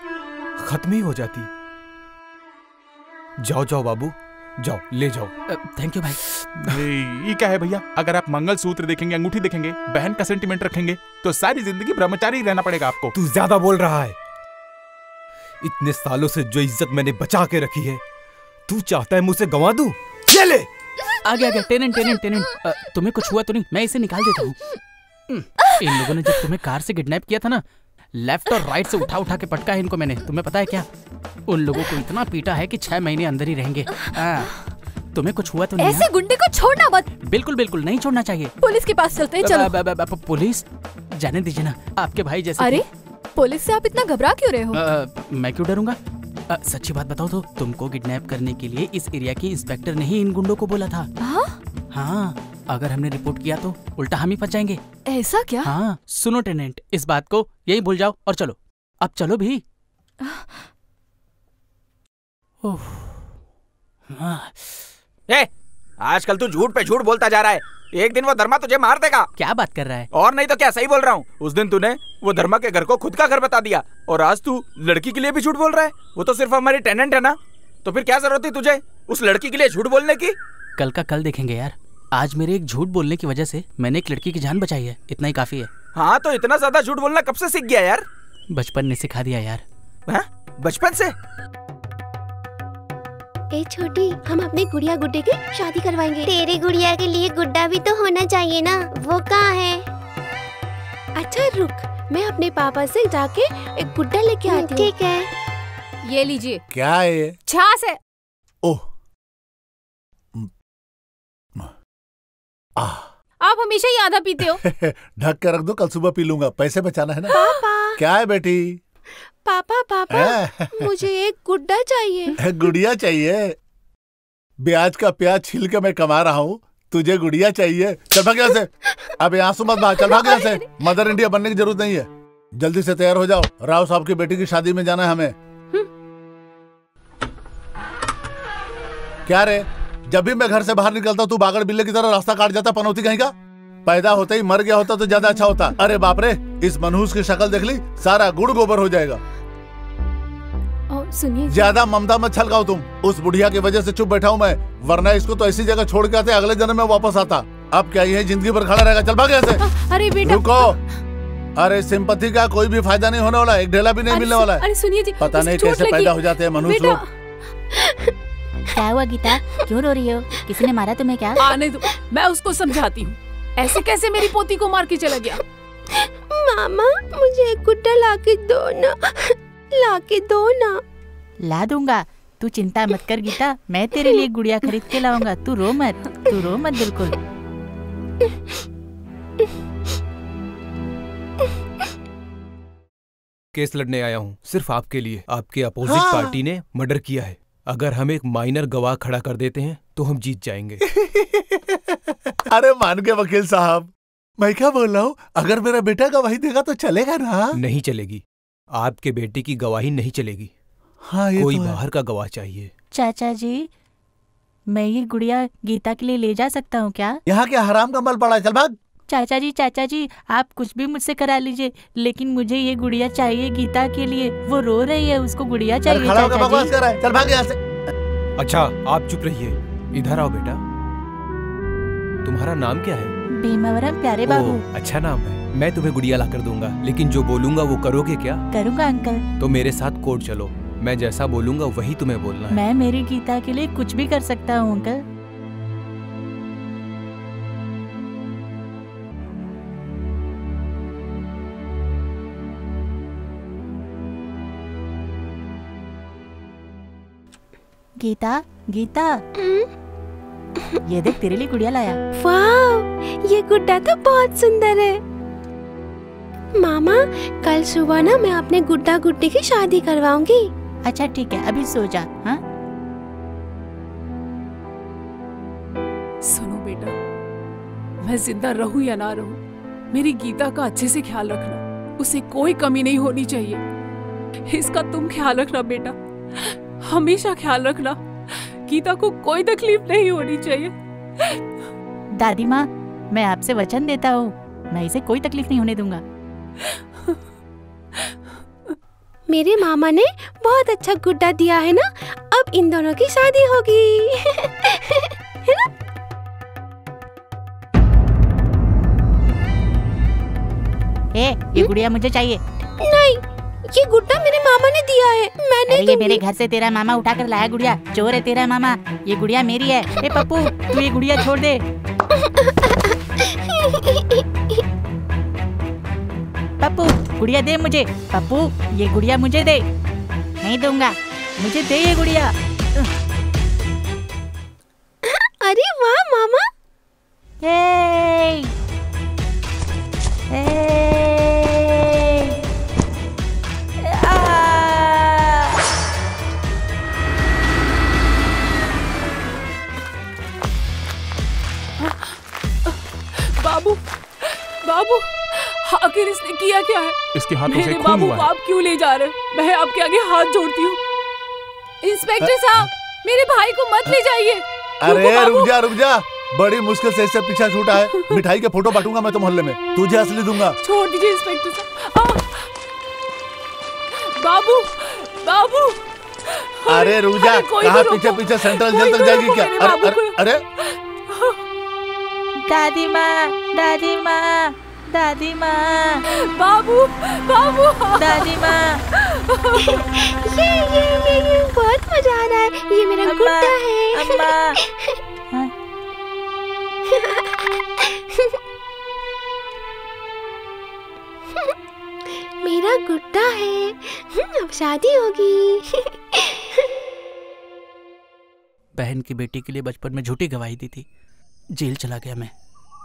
खत्म ही हो जाती। जाओ जाओ बाबू। जाओ ले जाओ। थैंक यू भाई। ये क्या है भैया? अगर आप मंगलसूत्र देखेंगे अंगूठी देखेंगे बहन का सेंटीमेंट रखेंगे तो सारी ज़िंदगी ब्रह्मचारी रहना पड़ेगा आपको। तू ज़्यादा बोल रहा है। इतने सालों से जो इज़्ज़त मैंने बचा के रखी है तू चाहता है मुझसे गंवा दू? चले! आगे आ गया आ गया टेनेंट टेनेंट। टेनेंट तुम्हें कुछ हुआ तो नहीं मैं इसे निकाल देता हूँ। हम्म, इन लोगों ने जब तुम्हें कार से किडनैप किया था ना लेफ़्ट और राइट से उठा उठा के पटका है इनको मैंने। तुम्हें पता है क्या? उन लोगों को इतना पीटा है कि छह महीने अंदर ही रहेंगे। हाँ, तुम्हें कुछ हुआ तो नहीं ऐसे गुंडे को छोड़ना मत। हाँ? बिल्कुल बिल्कुल नहीं छोड़ना चाहिए। पुलिस के पास चलते हैं चलो। पुलिस? जाने दीजिए ना। आपके भाई जैसे अरे पुलिस से आप इतना घबरा क्यों रहे हो? मैं क्यों डरूँगा? सच्ची बात बताओ तो तुमको किडनैप करने के लिए इस एरिया की इंस्पेक्टर ने ही इन गुंडों को बोला था। हाँ? हाँ। अगर हमने रिपोर्ट किया तो उल्टा हम ही फंस जाएँगे। ऐसा क्या? हाँ सुनो टेनेंट इस बात को यही भूल जाओ और चलो। अब चलो भी। ओह, हाँ, ए, आजकल तू झूठ पे झूठ बोलता जा रहा है। एक दिन वो धर्मा तुझे मार देगा। क्या बात कर रहा है? और नहीं तो क्या सही बोल रहा हूँ। उस दिन तूने वो धर्मा के घर को खुद का घर बता दिया। और आज तू लड़की के लिए भी झूठ बोल रहा है। वो तो सिर्फ़ हमारी टेनेंट है ना। तो फिर क्या ज़रूरत थी तुझे उस लड़की के लिए झूठ बोलने की? कल का कल देखेंगे यार। आज मेरे एक झूठ बोलने की वजह से मैंने एक लड़की की जान बचाई है। इतना ही काफ़ी है। हाँ तो इतना ज़्यादा झूठ बोलना कब से सीख गया यार? बचपन ने सिखा दिया यार। हाँ? बचपन से? ए छोटी हम अपने गुड़िया गुड्डे की शादी करवाएँगे। तेरी गुड़िया के लिए गुड्डा भी तो होना चाहिए ना। वो कहाँ है? अच्छा रुक। मैं अपने पापा से जाके एक गुड्डा लेके आती हूँ। ठीक है। ये लीजिए। क्या है ये? छाछ है। ओह आह। आप हमेशा ही आधा पीते हो। ढक के रख दो कल सुबह पी लूँगा। पैसे बचाना है ना? पापा। क्या है बेटी? पापा पापा मुझे एक गुड्डा चाहिए। गुड़िया चाहिए? ब्याज का प्याज छिल के मैं कमा रहा हूँ। तुझे गुड़िया चाहिए। चल भाग से। अब यहाँ मत भाग चल भाग से। मदर इंडिया बनने की ज़रूरत नहीं है। जल्दी से तैयार हो जाओ। राव साहब की बेटी की शादी में जाना है हमें। क्या रे? जब भी मैं घर से बाहर निकलता हूँ तू बागड़ बिल्ले की तरह रास्ता काट जाता पनौती कहीं का? पैदा होते ही मर गया होता तो ज़्यादा अच्छा होता। अरे बाप रे इस मनहूस की शक्ल देख ली सारा गुड़ गोबर हो जाएगा। सुनिए। ज़्यादा ममता मत छलकाओ तुम। उस बुढ़िया की वजह से चुप बैठा हूँ मैं वरना इसको तो ऐसी जगह छोड़ के आते अगले जन्म में वापस आता। अब क्या ये ज़िंदगी भर खड़ा रहेगा? चल भाग यहाँ से अरे बेटा। रुको। अरे सिंपत्ति का कोई भी फ़ायदा नहीं होने वाला एक ढेला भी नहीं मिलने वाला है। अरे सुनिए जी पता नहीं कैसे पैदा हो जाते हैं मनुष्य लोग। क्या हुआ गीता? क्यों रो रही हो? किसी ने मारा तुम्हें क्या? आने दो मैं उसको समझाती हूँ। ऐसे कैसे मेरी पोती को मार के चला गया? मामा मुझे एक गुड्डा लाके दो ना। लाके दो ना। ला दूँगा। तू चिंता मत कर गीता। मैं तेरे लिए गुड़िया खरीद के लाऊँगा। तू रो मत। तू रो मत बिल्कुल। केस लड़ने आया हूँ। सिर्फ़ आपके लिए। आपके अपोजिट हाँ। पार्टी ने मर्डर किया है। अगर हम एक माइनर गवाह खड़ा कर देते हैं तो हम जीत जाएँगे। अरे मान के वकील साहब। मैं क्या बोल रहा हूँ? अगर मेरा बेटा गवाही देगा तो चलेगा ना? नहीं चलेगी। आपके बेटे की गवाही नहीं चलेगी। हाँ ये कोई तो बाहर का गवाह चाहिए। चाचा जी मैं ये गुड़िया गीता के लिए ले जा सकता हूँ क्या? यहाँ के हराम का मल पड़ा है? चल भाग। चाचा जी चाचा जी आप कुछ भी मुझसे करा लीजिए। लेकिन मुझे ये गुड़िया चाहिए गीता के लिए। वो रो रही है उसको गुड़िया चाहिए चाचा बकवास जी कर रहा है। चल भाग यहाँ से। अच्छा आप चुप रहिए। इधर आओ बेटा। तुम्हारा नाम क्या है? भीमवरम प्यारे बाबू। अच्छा नाम है। मैं तुम्हें गुड़िया ला कर दूँगा। लेकिन जो बोलूँगा वो करोगे क्या? करूँगा अंकल। तो मेरे साथ कोर्ट चलो। मैं जैसा बोलूँगा वही तुम्हें बोलना है। मैं मेरी गीता के लिए कुछ भी कर सकता हूँ अंकल। गीता गीता। ये देख तेरे लिए गुड़िया लाया। वाह ये गुड्डा तो बहुत सुंदर है। मामा कल सुबह ना मैं अपने गुड्डा गुड्डी की शादी करवाऊँगी। अच्छा ठीक है अभी सो जा हाँ? सुनो बेटा मैं ज़िंदा रहूँ या ना रहूँ मेरी गीता का अच्छे से ख्याल रखना उसे कोई कमी नहीं होनी चाहिए। इसका तुम ख्याल रखना बेटा। हमेशा ख्याल रखना गीता को कोई तकलीफ़ नहीं होनी चाहिए। दादी माँ मैं आपसे वचन देता हूँ मैं इसे कोई तकलीफ़ नहीं होने दूँगा। मेरे मामा ने बहुत अच्छा गुड्डा दिया है ना अब इन दोनों की शादी होगी। है ना? ए ये गुड़िया मुझे चाहिए। नहीं ये गुड्डा मेरे मामा ने दिया है। मैं अरे ये मेरे घर से तेरा मामा उठा कर लाया गुड़िया। चोर है तेरा मामा। ये गुड़िया मेरी है। ए पप्पू तू ये गुड़िया छोड़ दे। पप्पू गुड़िया दे मुझे। पप्पू ये गुड़िया मुझे दे। नहीं दूँगा। मुझे दे ये गुड़िया। अरे वाह मामा। ए बाबू आखिर इसने किया क्या है? इसके हाथों से मेरे खून बाबू हुआ को आप क्यों ले जा रहे मैं आपके आगे हाथ जोड़ती हूँ। इंस्पेक्टर साहब मेरे भाई को मत ले जाइए। अरे रुक जा रुक जा। बड़ी मुश्किल से इससे पीछा छूटा है। मिठाई के फ़ोटो बांटूँगा मैं तो मोहल्ले में तुझे असली दूँगा। छोड़ दीजिए इंस्पेक्टर साहब। बाबू बाबू। अरे रुक जा। कहाँ पीछे पीछे सेंट्रल जेल तक जाएगी क्या? अरे अरे। दादी माँ दादी माँ। दादी माँ बाबू बाबू। दादी माँ ये ये ये ये बहुत मज़ा आ रहा है। ये मेरा गुड्डा है। अम्मा। हाँ? मेरा गुड्डा है। हम्म, अब शादी होगी। बहन की बेटी के लिए बचपन में झूठी गवाही दी थी। जेल चला गया मैं।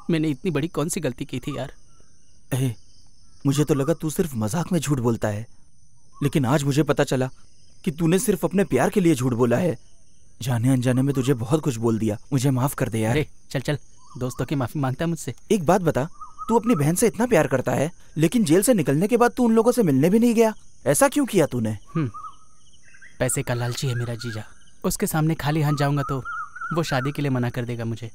मैंने इतनी बड़ी कौन सी गलती की थी यार? ए, मुझे तो लगा तू सिर्फ़ मज़ाक में झूठ बोलता है। लेकिन आज मुझे पता चला कि तूने सिर्फ़ अपने प्यार के लिए झूठ बोला है। जाने अनजाने में तुझे बहुत कुछ बोल दिया। मुझे माफ़ कर दे यार। अरे चल चल। दोस्तों की माफ़ी माँगता है मुझसे। एक बात बता तू अपनी बहन से इतना प्यार करता है लेकिन जेल से निकलने के बाद तू उन लोगों से मिलने भी नहीं गया। ऐसा क्यों किया तूने? पैसे का लालची है मेरा जीजा। उसके सामने खाली हाथ जाऊँगा तो वो शादी के लिए मना कर देगा मुझे।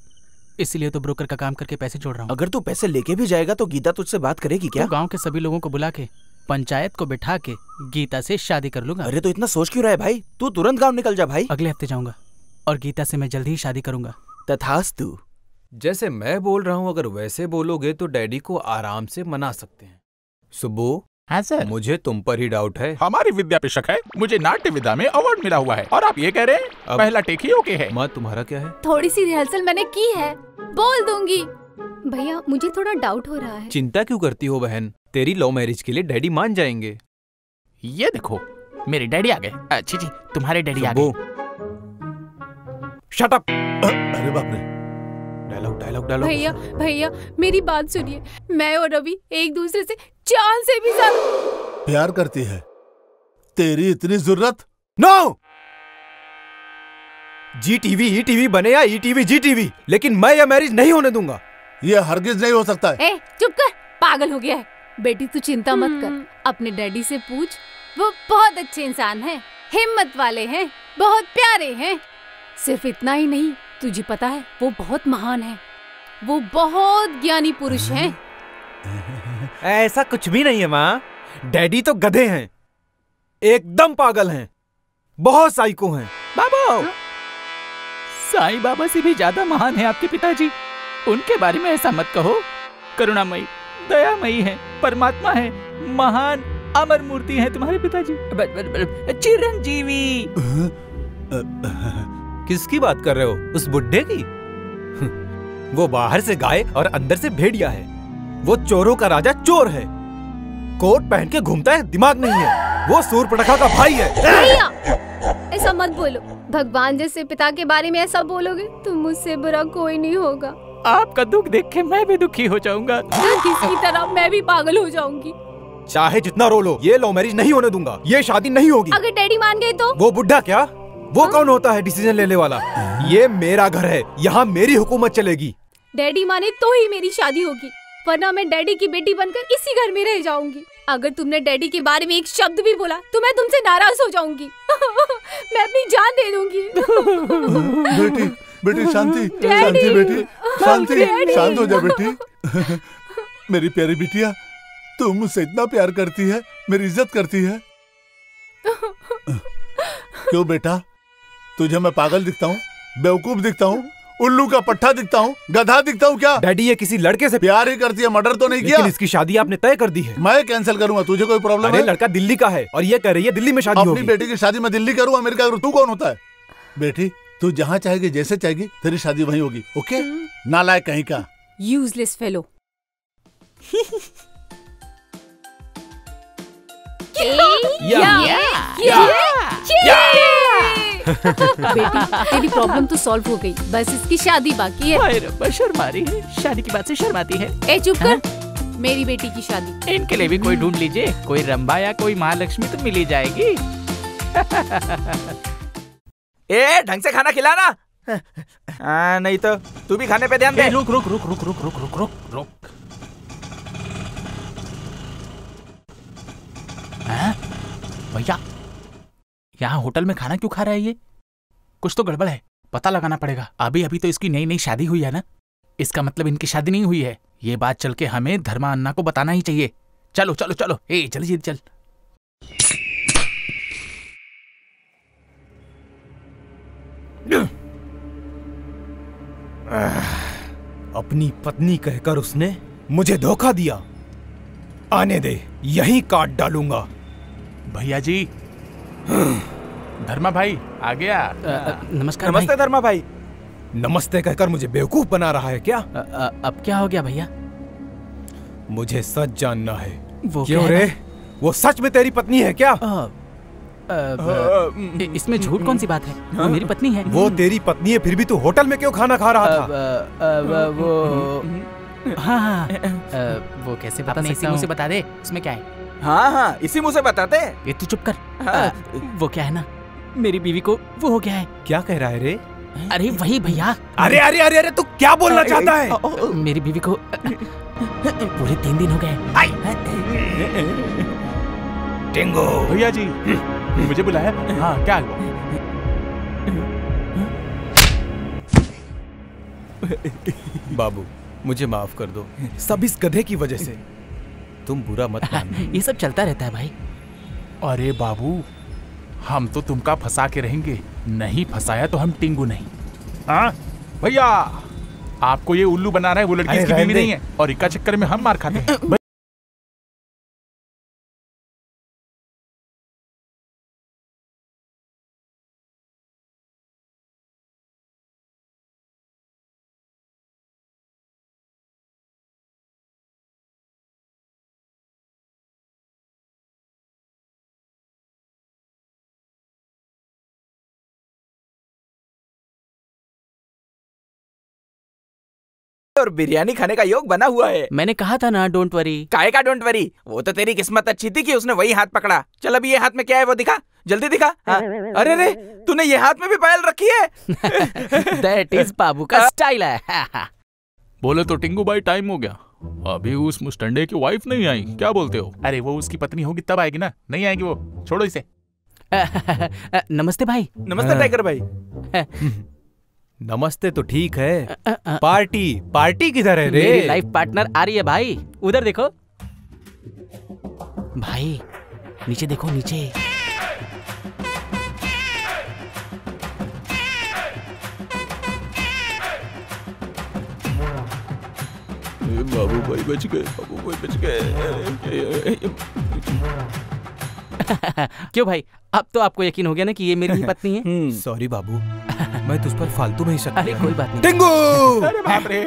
इसीलिए तो ब्रोकर का काम करके पैसे जोड़ रहा हूँ। अगर तू पैसे लेके भी जाएगा तो गीता तुझसे बात करेगी क्या? तो गाँव के सभी लोगों को बुला के पंचायत को बिठा के गीता से शादी कर लूँगा। अरे तो इतना सोच क्यों रहा है भाई? तू तुरंत गाँव निकल जा भाई। अगले हफ़्ते जाऊँगा और गीता से मैं जल्दी ही शादी करूँगा। तथास्तु। जैसे मैं बोल रहा हूँ अगर वैसे बोलोगे तो डैडी को आराम से मना सकते हैं। सुबो। हाँ सर। मुझे तुम पर ही डाउट है। हमारी विद्या पे शक है। मुझे नाट्य विद्या में अवार्ड मिला हुआ है। और आप ये कह रहे हैं अब- पहला टेक ही ओके है। माँ तुम्हारा क्या है? थोड़ी सी रिहर्सल मैंने की है। बोल दूँगी। भैया मुझे थोड़ा डाउट हो रहा है। चिंता क्यों करती हो बहन? तेरी लव मैरिज के लिए डैडी मान जाएँगे। ये देखो मेरे डैडी आ गए। अच्छी जी तुम्हारे डैडी आ गए। Shut up. अरे बाप रे। Dialogue dialogue dialogue. भैया भैया मेरी बात सुनिए। मैं और रवि एक दूसरे से चाँद से भी ज़्यादा। प्यार करती है। तेरी इतनी ज़रूरत। No Zee TV E TV बने या ई टीवी जी टीवी लेकिन मैं यह मैरिज नहीं होने दूँगा। ये हरगिज नहीं हो सकता है। ए चुप कर। पागल हो गया है। बेटी तू चिंता मत कर। अपने डैडी से पूछ। वो बहुत अच्छे इंसान हैं। हिम्मत वाले हैं। बहुत प्यारे हैं। सिर्फ़ इतना ही नहीं तुझे पता है वो बहुत महान है। वो बहुत ज्ञानी पुरुष हैं। ऐसा कुछ भी नहीं है माँ। डैडी तो गधे हैं। एकदम पागल हैं। बहुत साइको हैं। बाबू! साईं बाबा से भी ज़्यादा महान है आपके पिताजी। उनके बारे में ऐसा मत कहो। करुणामयी दयामयी है परमात्मा है महान अमर मूर्ति है तुम्हारे पिताजी। ब- ब- ब- चिरंजीवी। किसकी बात कर रहे हो? उस बुड्ढे की? वो बाहर से गाय और अंदर से भेड़िया है। वो चोरों का राजा चोर है। कोट पहन के घूमता है दिमाग नहीं है। वो सूर पटाखा का भाई है। भैया ऐसा मत बोलो। भगवान जैसे पिता के बारे में ऐसा बोलोगे तो मुझसे बुरा कोई नहीं होगा। आपका दुख देख के मैं भी दुखी हो जाऊँगा। किसी तरह मैं भी पागल हो जाऊँगी। चाहे जितना रो लो ये लव मैरिज नहीं होने दूँगा। ये शादी नहीं होगी। अगर डैडी मान गए तो? वो बुढ़ा क्या? वो हा? कौन होता है डिसीज़न लेने वाला? ये मेरा घर है। यहाँ मेरी हुकूमत चलेगी। डैडी माने तो ही मेरी शादी होगी। वरना मैं डैडी की बेटी बनकर इसी घर में रह जाऊँगी। अगर तुमने डैडी के बारे में एक शब्द भी बोला तो मैं तुमसे नाराज़ हो जाऊँगी। मैं अपनी जान दे दूँगी। बेटी बेटी शांति शांति बेटी शांति शांत हो जा बेटी। मेरी प्यारी बिटिया तुम मुझसे इतना प्यार करती है मेरी इज़्ज़त करती है। क्यों बेटा? तुझे मैं पागल दिखता हूँ बेवकूफ़ दिखता हूँ उल्लू का पट्टा दिखता हूँ गधा दिखता हूँ क्या? डैडी ये किसी लड़के से प्यार ही करती है मर्डर तो नहीं लेकिन किया इसकी शादी आपने तय कर दी है। मैं कैंसिल करूँगा तुझे कोई प्रॉब्लम अरे है? लड़का दिल्ली का है और ये कह रही है दिल्ली में शादी अपनी बेटी की शादी मैं दिल्ली करूँ अमेरिका करूँ तू कौन होता है? बेटी तू जहाँ चाहेगी जैसे चाहेगी तेरी शादी वही होगी ओके? नालायक कहीं का। यूजलेस फेलो बेटी तेरी प्रॉब्लम तो सॉल्व हो गई। बस इसकी शादी बाकी है। शर्मा रही है? शादी की बात से शर्माती है। ए चुप कर। मेरी बेटी की शादी। इनके लिए भी कोई ढूंढ लीजिए। कोई रंबा या कोई महालक्ष्मी तो मिली जाएगी। ए ढंग से खाना खिलाना। हाँ नहीं तो तू भी खाने पे ध्यान दे। रुक रुक रुक रुक रुक रुक रुक रुक रुक। भैया यहाँ होटल में खाना क्यों खा रहा है ये? कुछ तो गड़बड़ है। पता लगाना पड़ेगा। अभी अभी तो इसकी नई नई शादी हुई है ना? इसका मतलब इनकी शादी नहीं हुई है। ये बात चल के हमें धर्मा अन्ना को बताना ही चाहिए। चलो चलो चलो। ए जल्दी जल्दी चल। अपनी पत्नी कहकर उसने मुझे धोखा दिया। आने दे यही काट डालूँगा। भैया जी धर्मा भाई आ। गया नमस्कार नमस्ते धर्मा भाई। नमस्ते कहकर मुझे बेवकूफ़ बना रहा है क्या? अब क्या हो गया भैया? मुझे सच जानना है। वो क्यों क्या रे? वो सच में तेरी पत्नी है क्या? इसमें झूठ कौन सी बात है? वो मेरी पत्नी है। वो तेरी पत्नी है फिर भी तू होटल में क्यों खाना खा रहा था? वो हाँ हाँ। वो कैसे बता सकता हूँ? बता दे उसमें क्या है? हाँ हाँ इसी मुँह से बताते ये तू चुप कर। हाँ। वो क्या है ना? मेरी बीवी को वो हो गया है। क्या कह रहा है रे? अरे वही भैया। अरे अरे अरे अरे तू क्या बोलना चाहता है? मेरी बीवी को पूरे तीन दिन हो गए। टिंगो। भैया जी मुझे बुलाया? हाँ क्या बाबू मुझे माफ़ कर दो। सब इस गधे की वजह से। तुम बुरा मत मानना ये सब चलता रहता है भाई। अरे बाबू हम तो तुमका फंसा के रहेंगे। नहीं फंसाया तो हम टिंगू नहीं। हाँ? भैया आपको ये उल्लू बना रहा है वो लड़की इसकी बीवी नहीं है। और इक्का चक्कर में हम मार खाते हैं। और बिरयानी खाने का योग बना हुआ है। मैंने कहा था ना डोंट वरी काय का डोंट वरी वो तो तेरी किस्मत अच्छी थी कि उसने वही हाथ पकड़ा। चल अभी ये हाथ में क्या है वो दिखा। जल्दी दिखा। हाँ। अरे अरे तूने ये हाथ में भी पायल रखी है। दैट इज़ बाबू का स्टाइल है। बोले तो टिंगू भाई टाइम हो गया। अभी उस मुस्टंडे की वाइफ नहीं आई। क्या बोलते हो? अरे वो उसकी पत्नी होगी तब आएगी ना। नहीं आएगी वो। छोड़ो इसे। नमस्ते भाई। नमस्ते टाइगर भाई। नमस्ते तो ठीक है। पार्टी पार्टी किधर है रे? मेरी लाइफ पार्टनर आ रही है भाई। उधर देखो। भाई नीचे देखो नीचे। बाबू भाई बच गए बाबू भाई बच गए। क्यों भाई? अब तो आपको यकीन हो गया ना कि ये मेरी ही पत्नी है। सॉरी बाबू। मैं तुझ पर फालतू में ही शक अरे कोई बात नहीं। टिंगू! अरे बाप रे!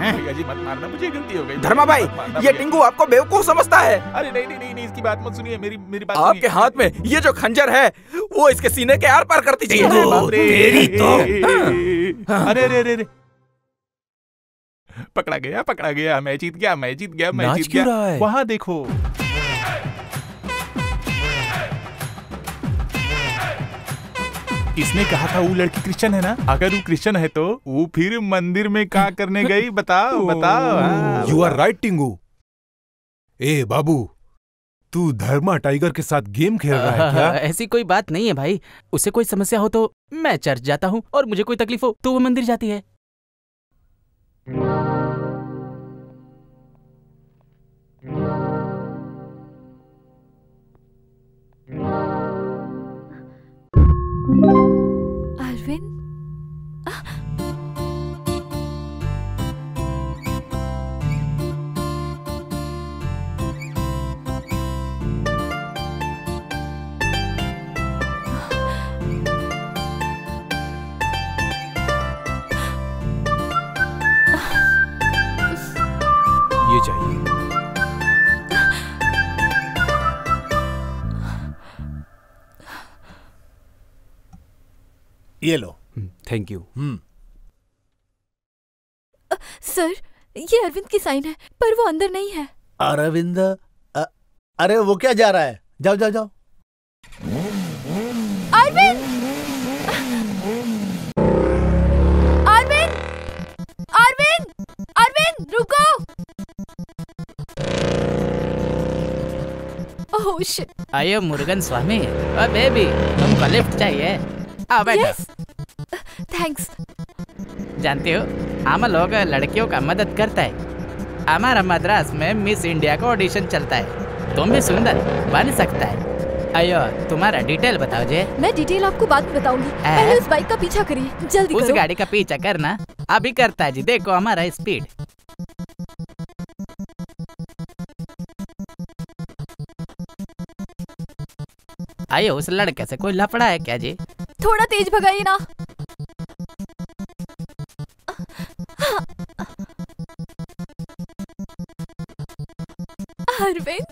भैया जी मत मारना मुझे गलती हो गई। धर्मा भाई ये टिंगू आपको बेवकूफ़ समझता है। अरे नहीं नहीं नहीं नहीं इसकी बात मत सुनिए मेरी मेरी बात आपके हाथ में ये जो खंजर है वो इसके सीने के आर पार कर दीजिए अरे बाप रे! तेरी तो अरे अरे अरे अरे पकड़ा गया पकड़ा गया मैं जीत गया मैं जीत गया मैं जीत गया। वहाँ देखो। इसने कहा था वो लड़की क्रिश्चियन है ना? अगर वो क्रिश्चियन है तो वो फिर मंदिर में क्या करने गई? बताओ बताओ। हाँ, यू आर राइट टिंगू ए बाबू तू धर्मा टाइगर के साथ गेम खेल रहा है क्या? ऐसी कोई बात नहीं है भाई। उसे कोई समस्या हो तो मैं चर्च जाता हूँ और मुझे कोई तकलीफ़ हो तो वो मंदिर जाती है। ये लो थैंक यू सर ये अरविंद की साइन है पर वो अंदर नहीं है। अरविंद अ- अरे वो क्या जा रहा है? जाओ जाओ जाओ। अरविंद! अरविंद! अरविंद! अरविंद रुको! Oh shit. आयो मुरुगन स्वामी। ओ बेबी तुमको लिफ्ट चाहिए। आओ बैठो थैंक्स जानते हो हम लोग लड़कियों का मदद करता है। हमारा मद्रास में मिस इंडिया का ऑडिशन चलता है। तुम भी सुंदर बन सकता है। अयो तुम्हारा डिटेल बताओ जे। मैं डिटेल आपको बाद में बताऊँगी। पहले उस बाइक का पीछा करिए। जल्दी उस करो। गाड़ी का पीछा करना। अभी करता है जी। देखो हमारा स्पीड। आइए उस लड़के से कोई लफड़ा है क्या जी? थोड़ा तेज भगाइए ना। अरविंद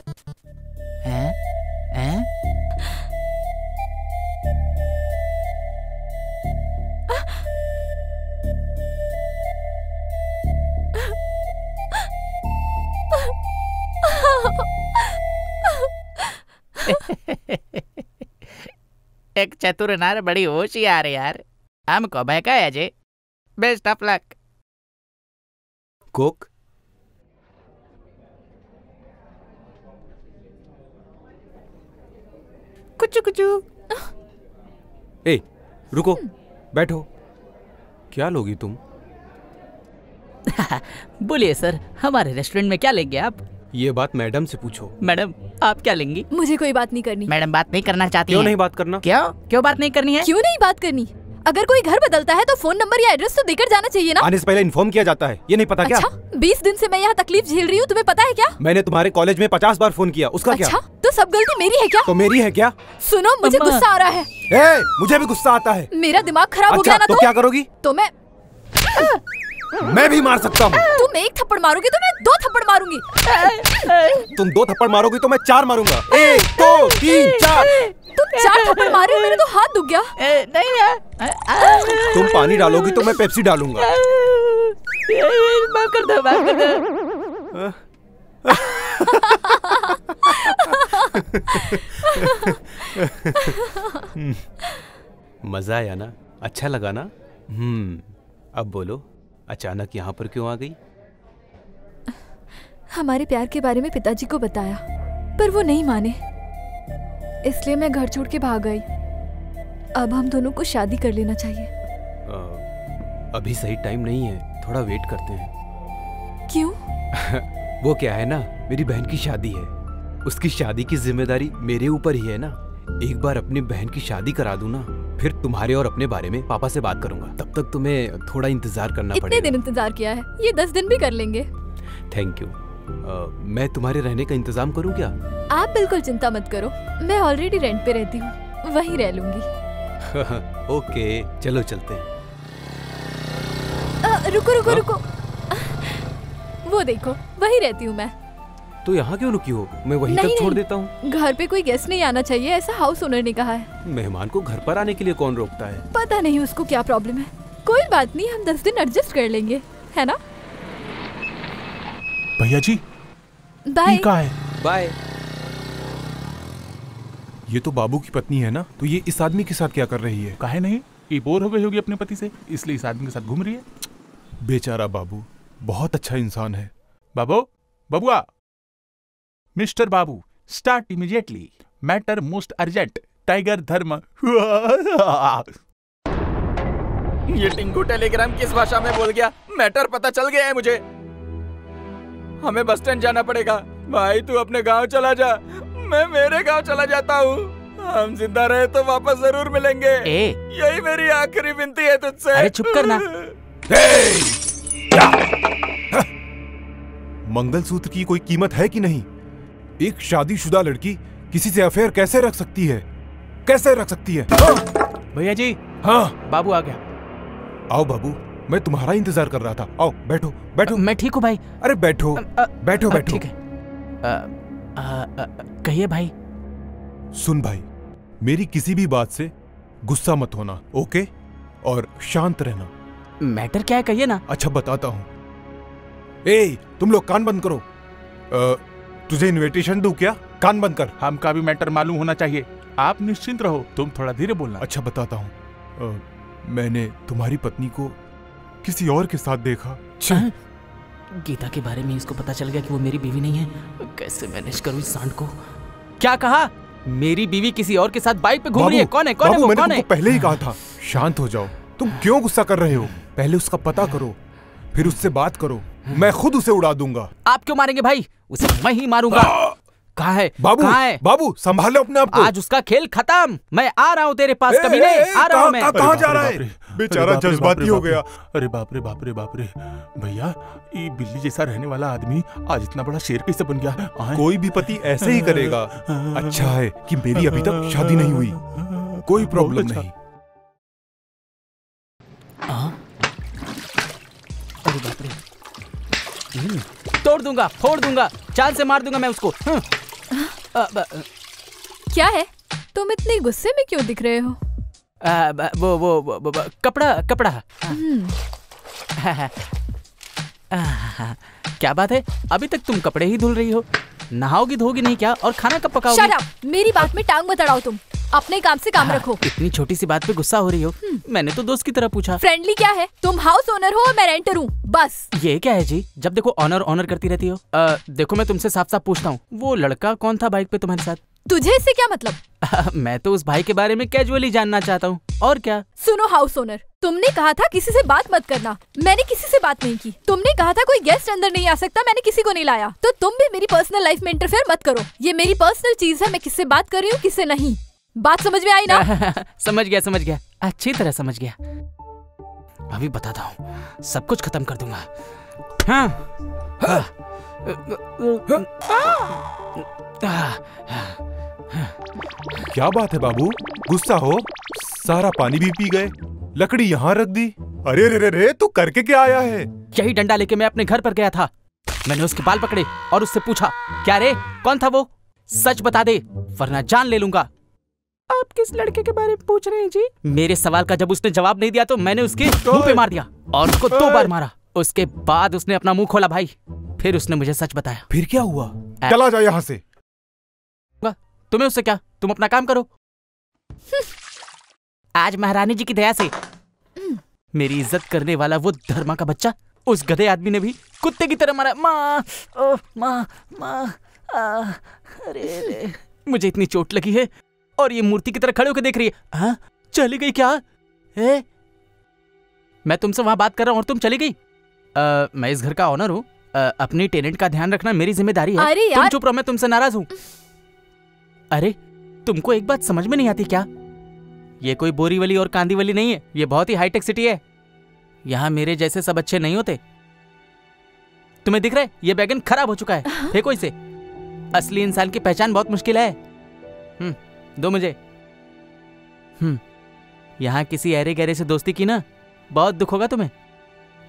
एक चतुर नार बड़ी होशियार है यार। हमको बहकाया जी। बेस्ट ऑफ़ लक कोक कुछ कुछ ए रुको बैठो। क्या लोगी तुम? बोलिए सर हमारे रेस्टोरेंट में क्या लेंगे आप? ये बात मैडम से पूछो। मैडम आप क्या लेंगी? मुझे कोई बात नहीं करनी। मैडम बात नहीं करना चाहती क्यों नहीं बात करना? क्यों? क्यों बात नहीं करनी है? क्यों नहीं बात करनी? अगर कोई घर बदलता है तो फ़ोन नंबर या एड्रेस तो देकर जाना चाहिए ना। आने से पहले इन्फॉर्म किया जाता है। ये नहीं पता अच्छा? क्या बीस दिन से मैं यहाँ तकलीफ़ झेल रही हूँ तुम्हें पता है क्या? मैंने तुम्हारे कॉलेज में पचास बार फ़ोन किया। उसका अच्छा क्या तो सब गलती मेरी है क्या? तो मेरी है क्या? सुनो मुझे गुस्सा आ रहा है। ए, मुझे भी गुस्सा आता है। मेरा दिमाग खराब हो अच्छा गया ना तो तो क्या करोगी? तो मैं मैं भी मार सकता हूँ। तुम एक थप्पड़ मारोगी तो मैं दो थप्पड़ मारूँगी। तुम दो थप्पड़ मारोगी तो मैं चार मारूँगा। एक दो तीन चार। तुम चार थप्पड़ मारे हो, मेरा तो हाथ दुख गया। नहीं है। तुम पानी डालोगी तो मैं पेप्सी डालूँगा। कर दो कर दो। मज़ा आया ना? अच्छा लगा ना? हम्म अब बोलो। अचानक यहाँ पर क्यों आ गई? हमारे प्यार के बारे में पिताजी को बताया पर वो नहीं माने। इसलिए मैं घर छोड़ के भाग गई अब हम दोनों को शादी कर लेना चाहिए। अ, अभी सही टाइम नहीं है। थोड़ा वेट करते हैं। क्यों? वो क्या है ना मेरी बहन की शादी है। उसकी शादी की ज़िम्मेदारी मेरे ऊपर ही है ना। एक बार अपनी बहन की शादी करा दूँ ना फिर तुम्हारे और अपने बारे में पापा से बात करूँगा। तब तक तुम्हें थोड़ा इंतज़ार करना इतने पड़ेगा। दिन इंतज़ार किया है? ये दस दिन भी कर लेंगे। थैंक यू मैं तुम्हारे रहने का इंतज़ाम करूँ क्या? आप बिल्कुल चिंता मत करो। मैं ऑलरेडी रेंट पे रहती हूँ। वहीं रह लूँगी। ओके चलो चलते हैं। अ, रुको रुको रुको। वो देखो वहीं रहती हूँ मैं। तो यहाँ क्यों रुकी हो? मैं वहीं तक छोड़ देता हूँ। घर पे कोई गेस्ट नहीं आना चाहिए ऐसा हाउस ओनर ने कहा है। मेहमान को घर पर आने के लिए कौन रोकता है? पता नहीं उसको क्या प्रॉब्लम है। कोई बात नहीं हम दस दिन एडजस्ट कर लेंगे है ना? भैया जी बाय है? बाय ये तो बाबू की पत्नी है ना तो ये इस आदमी के साथ क्या कर रही है? काहे नहीं ये बोर हो गई होगी अपने पति से इसलिए इस आदमी के साथ घूम रही है। बेचारा बाबू बहुत अच्छा इंसान है। बाबू बबुआ। Mister Babu start immediately matter most urgent tiger धर्म ये टिंकू टेलीग्राम किस भाषा में बोल गया? मैटर पता चल गया है मुझे। हमें बस स्टैंड जाना पड़ेगा। भाई तू अपने गाँव चला जा। मैं मेरे गाँव चला जाता हूँ। हम ज़िंदा रहे तो वापस ज़रूर मिलेंगे। ए। यही मेरी आखिरी विनती है तुझसे। अरे चुप करना। मंगलसूत्र की कोई कीमत है कि नहीं? एक शादीशुदा लड़की किसी से अफेयर कैसे रख सकती है? कैसे रख सकती है? भैया जी। हाँ। बाबू आ गया। आओ बाबू मैं तुम्हारा इंतज़ार कर रहा था। आओ बैठो बैठो। आ, मैं ठीक हूँ भाई। अरे बैठो बैठो अ, बैठो बैठो। ठीक है। कहिए भाई। सुन भाई मेरी किसी भी बात से गुस्सा मत होना ओके? और शांत रहना। मैटर क्या है कहिए ना। अच्छा बताता हूँ। ए तुम लोग कान बंद करो। अ, तुझे इनविटेशन दूँ क्या? कान बंद कर। हमका भी मैटर मालूम होना चाहिए। आप निश्चिंत रहो तुम थोड़ा धीरे बोलना। अच्छा बताता हूँ। मैंने तुम्हारी पत्नी को किसी और के साथ देखा। गीता के बारे में इसको पता चल गया कि वो मेरी बीवी नहीं है। कैसे मैनेज करूँ इस सांड को? क्या कहा? मेरी बीवी किसी और के साथ बाइक पे घूम रही है? कौन है? कौन है वो? मैंने कौन है? पहले ही कहा था शांत हो जाओ। तुम क्यों गुस्सा कर रहे हो? पहले उसका पता करो फिर उससे बात करो। मैं खुद उसे उड़ा दूँगा। आप क्यों मारेंगे भाई? उसे मैं ही मारूँगा। कहा है? बाबू कहाँ है? बाबू संभालो अपने आप को। आज उसका खेल खत्म। मैं आ रहा हूँ तेरे पास ए, कभी ए, नहीं। आ रहा हूँ मैं। कहाँ- जा रहा है? बेचारा जज्बाती हो गया। अरे बाप रे बाप रे बाप रे। भैया ये बिल्ली जैसा रहने वाला आदमी आज इतना बड़ा शेर कैसे बन गया। कोई भी पति ऐसे ही करेगा। अच्छा है कि मेरी अभी तक शादी नहीं हुई। कोई प्रॉब्लम अच्छा। नहीं। तोड़ दूँगा फोड़ दूँगा चाल से मार दूँगा मैं उसको। आ, अ, ब- क्या है? तुम इतने गुस्से में क्यों दिख रहे हो? आ, ब- वो वो वो- वो- वो- कपड़ा कपड़ा। आ, आहा, क्या बात है? अभी तक तुम कपड़े ही धुल रही हो। नहाओगी धोगी नहीं क्या? और खाना कब पकाओगी? शट अप, मेरी बात में टांग मत अड़ाओ तुम। अपने काम से काम रखो। इतनी छोटी सी बात पे गुस्सा हो रही हो। मैंने तो दोस्त की तरह पूछा। फ्रेंडली क्या है? तुम हाउस ओनर हो और मैं रेंटर हूँ। बस। ये क्या है जी? जब देखो ऑनर ऑनर करती रहती हो। आ, देखो मैं तुमसे साफ़ साफ़ पूछता हूँ। वो लड़का कौन था बाइक पे तुम्हारे साथ? तुझे इससे क्या मतलब? मैं तो उस भाई के बारे में कैजुअली जानना चाहता हूँ। और क्या? सुनो हाउस ओनर तुमने कहा था किसी से बात मत करना। मैंने किसी से बात नहीं की। तुमने कहा था कोई गेस्ट अंदर नहीं आ सकता मैंने किसी को नहीं लाया। तो तुम भी मेरी पर्सनल लाइफ में इंटरफेयर मत करो। ये मेरी पर्सनल चीज़ है मैं किससे बात कर रही हूँ किससे नहीं। बात समझ में आई ना? समझ गया समझ गया। अच्छी तरह समझ गया। अभी बताता हूँ। सब कुछ खत्म कर दूँगा। हाँ। हाँ। क्या बात है बाबू? गुस्सा हो? सारा पानी भी पी गए। लकड़ी यहाँ रख दी। अरे रे रे रे तू करके क्या आया है? यही डंडा लेके मैं अपने घर पर गया था। मैंने उसके बाल पकड़े और उससे पूछा क्या रे कौन था वो? सच बता दे वरना जान ले लूँगा। आप किस लड़के के बारे में पूछ रहे हैं जी? मेरे सवाल का जब उसने जवाब नहीं दिया तो मैंने उसके मुँह पे मार दिया और उसको दो बार मारा। उसके बाद उसने अपना मुँह खोला भाई। फिर उसने मुझे सच बताया। फिर क्या हुआ? चला जा यहाँ से। तुम्हें उससे क्या? तुम अपना काम करो। आज महारानी जी की दया से मेरी इज़्ज़त करने वाला वो धर्मा का बच्चा उस गधे आदमी ने भी कुत्ते की तरह मारा। माँ माँ माँ आ, अरे अरे। मुझे इतनी चोट लगी है और ये मूर्ति की तरह खड़े होकर देख रही है। हाँ? चली गई क्या? है मैं तुमसे वहाँ बात कर रहा हूँ और तुम चली गई? आ, मैं इस घर का ऑनर हूँ। अपनी टेनेंट का ध्यान रखना मेरी ज़िम्मेदारी है। अरे यार। तुम चुप रहो मैं तुमसे नाराज़ हूँ। अरे तुमको एक बात समझ में नहीं आती क्या? ये कोई बोरीवली और कांदीवली नहीं है ये बहुत ही हाईटेक सिटी है। यहाँ मेरे जैसे सब अच्छे नहीं होते। तुम्हें दिख रहा है ये बैगन खराब हो चुका है। फेंको इसे। असली इंसान की पहचान बहुत मुश्किल है। हम्म दो मुझे। हम्म यहाँ किसी ऐरे गहरे से दोस्ती की ना बहुत दुख होगा तुम्हें।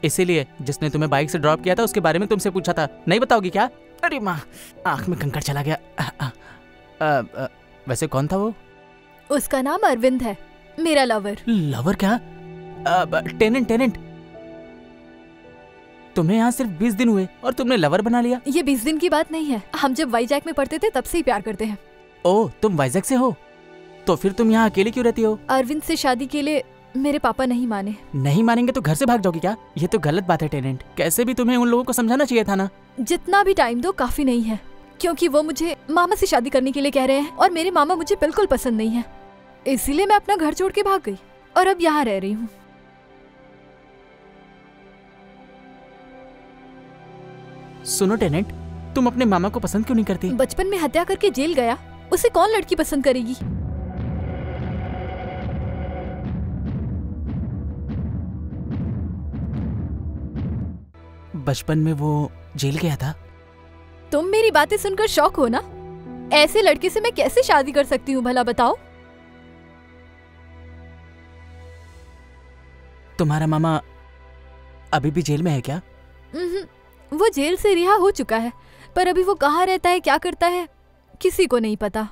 इसीलिए जिसने तुम्हें बाइक से ड्रॉप किया था उसके बारे में तुमसे पूछा था। नहीं बताओगी क्या? अरे माँ आँख में कंकड़ चला गया। आ, आ, आ, आ, वैसे कौन था वो? उसका नाम अरविंद है मेरा लवर लवर क्या? टेनेंट टेनेंट तुम्हें यहाँ सिर्फ़ बीस दिन हुए और तुमने लवर बना लिया। ये बीस दिन की बात नहीं है। हम जब वाईजैक में पढ़ते थे तब से ही प्यार करते हैं। ओ तुम वाइजैक से हो? तो फिर तुम यहाँ अकेले क्यों रहती हो? अरविंद से शादी के लिए मेरे पापा नहीं माने। नहीं मानेंगे तो घर से भाग जाओगी क्या? ये तो गलत बात है टेनेंट कैसे भी तुम्हें उन लोगों को समझाना चाहिए था ना? जितना भी टाइम दो काफ़ी नहीं है। क्योंकि वो मुझे मामा से शादी करने के लिए कह रहे हैं और मेरे मामा मुझे बिल्कुल पसंद नहीं है। इसीलिए मैं अपना घर छोड़ के भाग गई और अब यहाँ रह रही हूँ। सुनो टेनेंट तुम अपने मामा को पसंद क्यों नहीं करती? बचपन में हत्या करके जेल गया उसे कौन लड़की पसंद करेगी? बचपन में वो जेल गया था? तुम मेरी बातें सुनकर शौक हो ना? ऐसे लड़के से मैं कैसे शादी कर सकती हूँ भला बताओ? तुम्हारा मामा अभी भी जेल में है क्या? वो जेल से रिहा हो चुका है पर अभी वो कहाँ रहता है क्या करता है किसी को नहीं पता।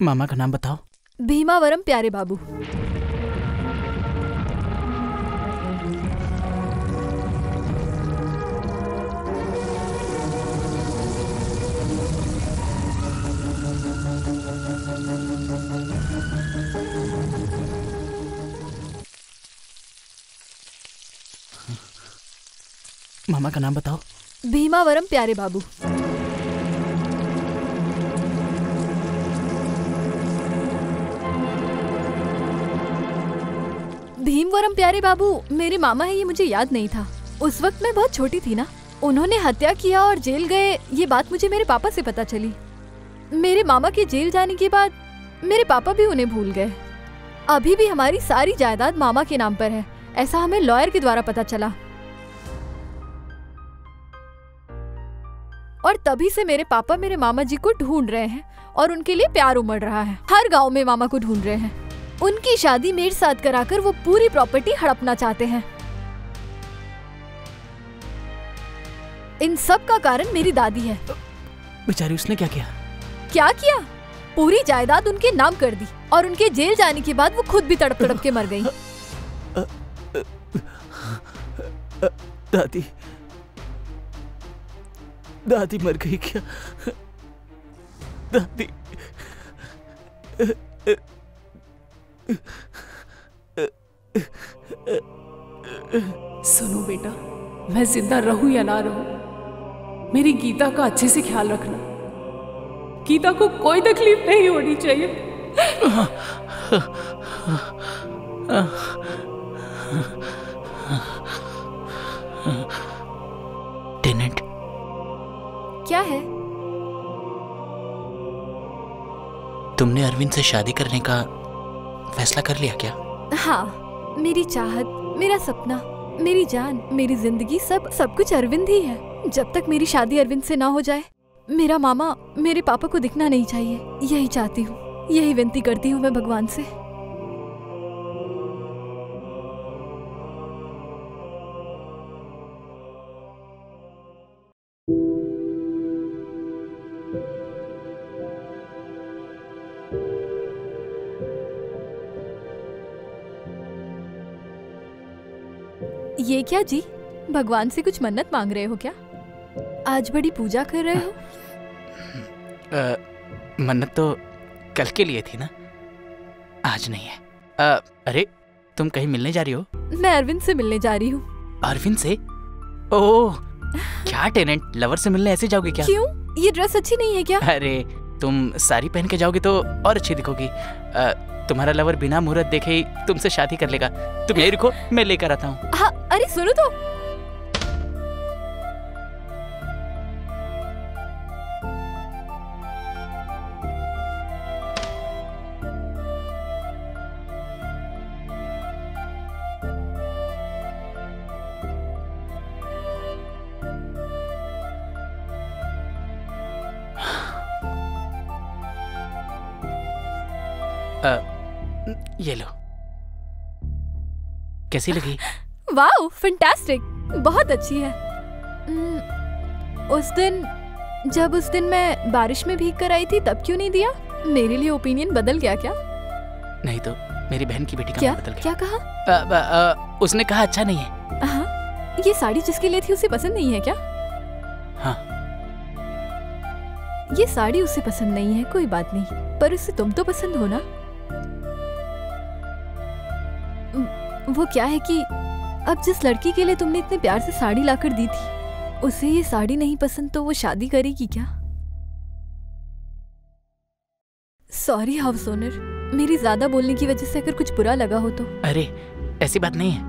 मामा का नाम बताओ। भीमावरम प्यारे बाबू। मामा का नाम बताओ। भीमावरम प्यारे बाबू। भीमवरम प्यारे बाबू, मेरे मामा है, ये मुझे याद नहीं था। उस वक्त मैं बहुत छोटी थी ना। उन्होंने हत्या किया और जेल गए, ये बात मुझे मेरे पापा से पता चली। मेरे मामा के जेल जाने के बाद, मेरे पापा भी उन्हें भूल गए। अभी भी हमारी सारी जायदाद मामा के नाम पर है, ऐसा हमें लॉयर के द्वारा पता चला। और तभी से मेरे पापा मेरे मामा जी को ढूंढ रहे हैं और उनके लिए प्यार उमड़ रहा है। हर गाँव में मामा को ढूंढ रहे हैं। उनकी शादी मेरे साथ कराकर वो पूरी प्रॉपर्टी हड़पना चाहते हैं। इन सब का कारण मेरी दादी है। बेचारी उसने क्या किया? क्या किया? पूरी जायदाद उनके नाम कर दी और उनके जेल जाने के बाद वो खुद भी तड़प तड़प के मर गई। दादी दादी मर गई क्या? दादी। सुनो बेटा मैं ज़िंदा रहूँ या ना रहूँ मेरी गीता का अच्छे से ख्याल रखना। गीता को कोई तकलीफ़ नहीं होनी चाहिए। तुमने अरविंद से शादी करने का फैसला कर लिया क्या? हाँ मेरी चाहत, मेरा सपना, मेरी जान, मेरी ज़िंदगी सब सब कुछ अरविंद ही है। जब तक मेरी शादी अरविंद से ना हो जाए, मेरा मामा मेरे पापा को दिखना नहीं चाहिए। यही चाहती हूँ, यही विनती करती हूँ मैं भगवान से। क्या जी? भगवान से कुछ मन्नत मांग रहे हो क्या? आज बड़ी पूजा कर रहे हो? अ, मन्नत तो कल के लिए थी ना? आज नहीं है। अ, अरे तुम कहीं मिलने जा रही हो? मैं अरविंद से मिलने जा रही हूँ। अरविंद से? ओह क्या टेनेंट? लवर से मिलने ऐसे जाओगे क्या? क्यों? ये ड्रेस अच्छी नहीं है क्या? अरे तुम साड़ी पहन के जाओगे तो और अच्छी दिखोगी। तुम्हारा लवर बिना मुहूर्त देखे ही तुमसे शादी कर लेगा। तुम यही रुको, मैं लेकर आता हूँ। हाँ अरे सुनो तो। ये लो। कैसी लगी? वाओ फैंटास्टिक बहुत अच्छी है। उस दिन जब उस दिन मैं बारिश में भीग कर आई थी तब क्यों नहीं दिया? मेरे लिए ओपिनियन बदल गया क्या? नहीं तो मेरी बहन की बेटी का क्या? बदल क्या कहा? गया अ, ब- अ, उसने कहा अच्छा नहीं है। हाँ ये साड़ी जिसके लिए थी उसे पसंद नहीं है क्या? हाँ। ये साड़ी उसे पसंद नहीं है कोई बात नहीं। पर उसे तुम तो पसंद हो ना? वो क्या है कि अब जिस लड़की के लिए तुमने इतने प्यार से साड़ी लाकर दी थी, उसे ये साड़ी नहीं पसंद तो वो शादी करेगी क्या? सॉरी हाउस ओनर मेरी ज़्यादा बोलने की वजह से अगर कुछ बुरा लगा हो तो। अरे, ऐसी बात नहीं है।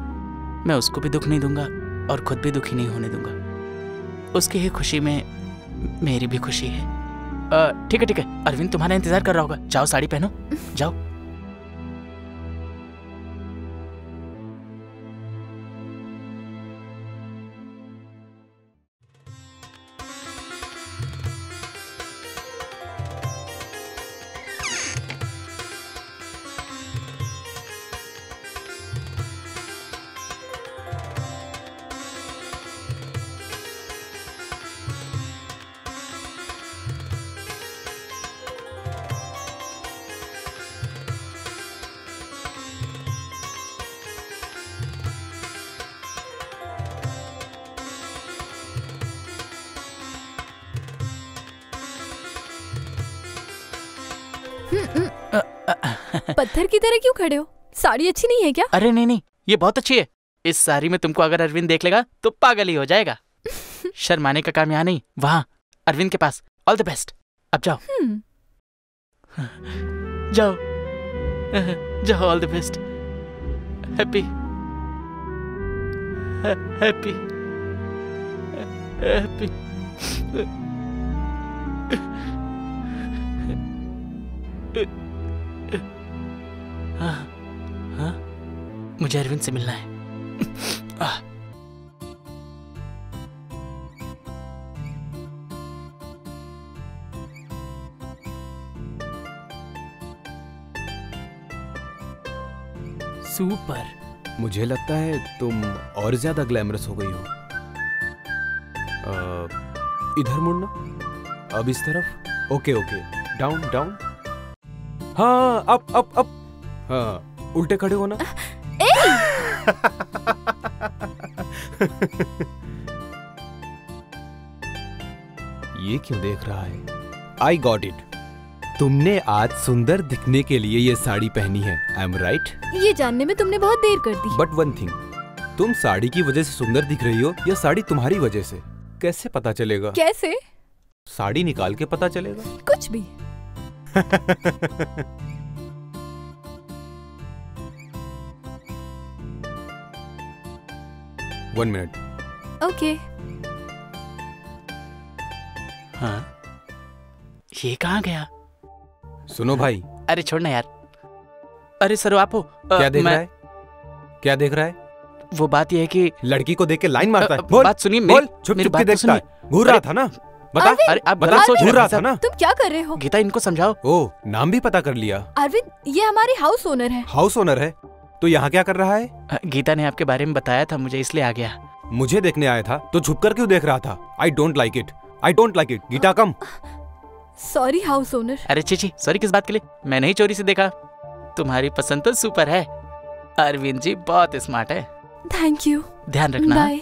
मैं उसको भी दुख नहीं दूँगा और खुद भी दुखी नहीं होने दूँगा। उसकी ही खुशी में, मेरी भी खुशी है। ठीक है ठीक है। अरविंद, तुम्हारा इंतज़ार कर रहा होगा। जाओ साड़ी पहनो। जाओ। क्यों खड़े हो? साड़ी अच्छी नहीं है क्या? अरे नहीं नहीं ये बहुत अच्छी है। इस साड़ी में तुमको अगर अरविंद देख लेगा तो पागल ही हो जाएगा। शर्माने का काम यहाँ नहीं। वहाँ अरविंद के पास। ऑल द बेस्ट अब जाओ। हम्म, जाओ। जाओ all the best happy happy happy हाँ हाँ। मुझे अरविंद से मिलना है। सुपर। मुझे लगता है तुम और ज़्यादा ग्लैमरस हो गई हो। इधर मुड़ना। अब इस तरफ़। Okay okay. Down down. हाँ अप अप अप। हाँ। उल्टे खड़े होना। ये क्यों देख रहा है? आई गॉट इट तुमने आज सुंदर दिखने के लिए ये साड़ी पहनी है आई एम राइट ये जानने में तुमने बहुत देर कर दी। बट वन थिंग तुम साड़ी की वजह से सुंदर दिख रही हो या साड़ी तुम्हारी वजह से? कैसे पता चलेगा? कैसे? साड़ी निकाल के पता चलेगा? कुछ भी। वन मिनट ओके हाँ। ये कहाँ गया? सुनो भाई। अरे छोड़ना यार। अरे सर आप क्या देख मैं- रहा है? क्या देख रहा है? वो बात ये है कि लड़की को देख के लाइन मारता है। बोल। बात सुनिए बोल। मेरी- छुप छुप के तो देखता है। घूर रहा था ना? बता। अरे आप गलत अरविंद! सोच घूर रहा था ना? तुम क्या कर रहे हो? गीता इनको समझाओ। ओ नाम भी पता कर लिया। अरविंद ये हमारे हाउस ओनर है। हाउस ओनर है? तो यहाँ क्या कर रहा है? गीता ने आपके बारे में बताया था मुझे इसलिए आ गया। मुझे देखने आया था तो छुप कर क्यों देख रहा था? I don't like it I don't like it Geeta come. Sorry house owner अरे चीची सॉरी किस बात के लिए? मैंने ही चोरी से देखा। तुम्हारी पसंद तो सुपर है। अरविंद जी बहुत स्मार्ट है। थैंक यू ध्यान रखना? बाय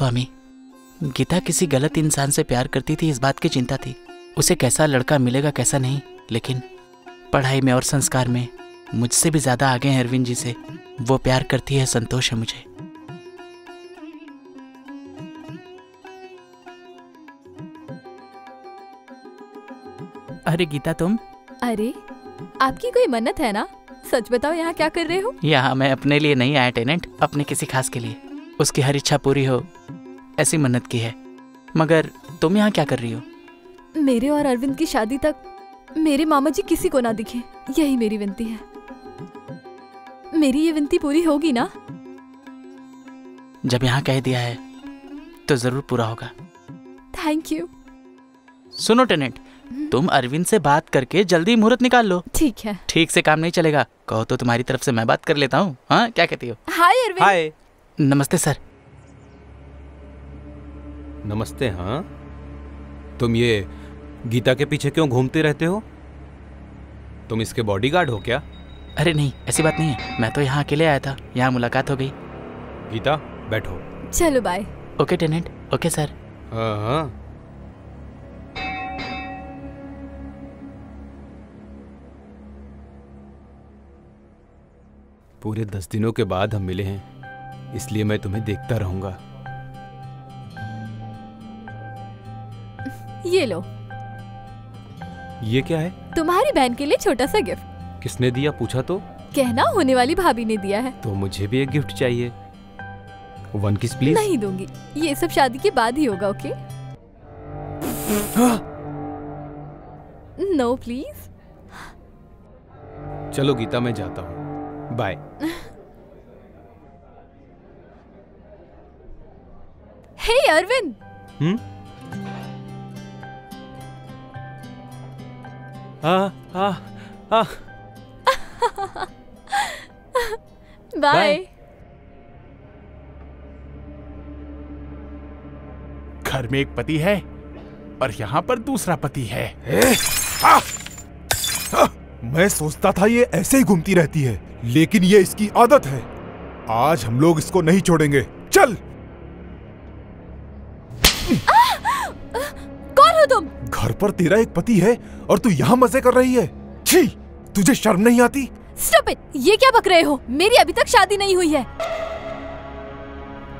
स्वामी। गीता किसी गलत इंसान से प्यार करती थी इस बात की चिंता थी। उसे कैसा लड़का मिलेगा कैसा नहीं लेकिन पढ़ाई में और संस्कार में मुझसे भी ज़्यादा आगे हैं अरविंद जी से। वो प्यार करती है संतोष है मुझे। अरे गीता तुम। अरे आपकी कोई मन्नत है ना? सच बताओ यहाँ क्या कर रहे हो? यहाँ मैं अपने लिए नहीं आया टेनेंट। अपने किसी खास के लिए। उसकी हर इच्छा पूरी हो ऐसी मन्नत की है। मगर तुम यहाँ क्या कर रही हो? मेरे और अरविंद की शादी तक मेरे मामा जी किसी को ना दिखे यही मेरी विनती है। मेरी ये विनती पूरी होगी ना? जब यहाँ कह दिया है तो ज़रूर पूरा होगा। थैंक यू सुनो टेनेंट तुम अरविंद से बात करके जल्दी मुहूर्त निकाल लो। ठीक है। ठीक से काम नहीं चलेगा। कहो तो तुम्हारी तरफ़ से मैं बात कर लेता हूँ। हाँ क्या कहती हो? हाय अरविंद हाय नमस्ते सर। नमस्ते हाँ? तुम ये गीता के पीछे क्यों घूमते रहते हो? तुम इसके बॉडीगार्ड हो क्या? अरे नहीं ऐसी बात नहीं है। मैं तो यहाँ अकेले आया था। यहाँ मुलाकात हो गई। गीता बैठो। चलो bye okay tenant. Okay sir. हाँ हाँ। पूरे दस दिनों के बाद हम मिले हैं। इसलिए मैं तुम्हें देखता रहूँगा। ये लो। ये क्या है? तुम्हारी बहन के लिए छोटा सा गिफ्ट किसने दिया पूछा तो? कहना होने वाली भाभी ने दिया है। तो मुझे भी एक गिफ्ट चाहिए। वन किस प्लीज़ नहीं दूँगी। ये सब शादी के बाद ही होगा ओके नो प्लीज़ चलो गीता मैं जाता हूँ। बाय हे अरविंद हम्म आ, आ, आ, बाय घर में एक पति है और यहाँ पर दूसरा पति है। मैं सोचता था ये ऐसे ही घूमती रहती है लेकिन ये इसकी आदत है। आज हम लोग इसको नहीं छोड़ेंगे। चल! कौन हो तुम? घर पर तेरा एक पति है और तू यहाँ मज़े कर रही है। छी तुझे शर्म नहीं आती? स्टॉप इट ये क्या बक रहे हो? मेरी अभी तक शादी नहीं हुई है।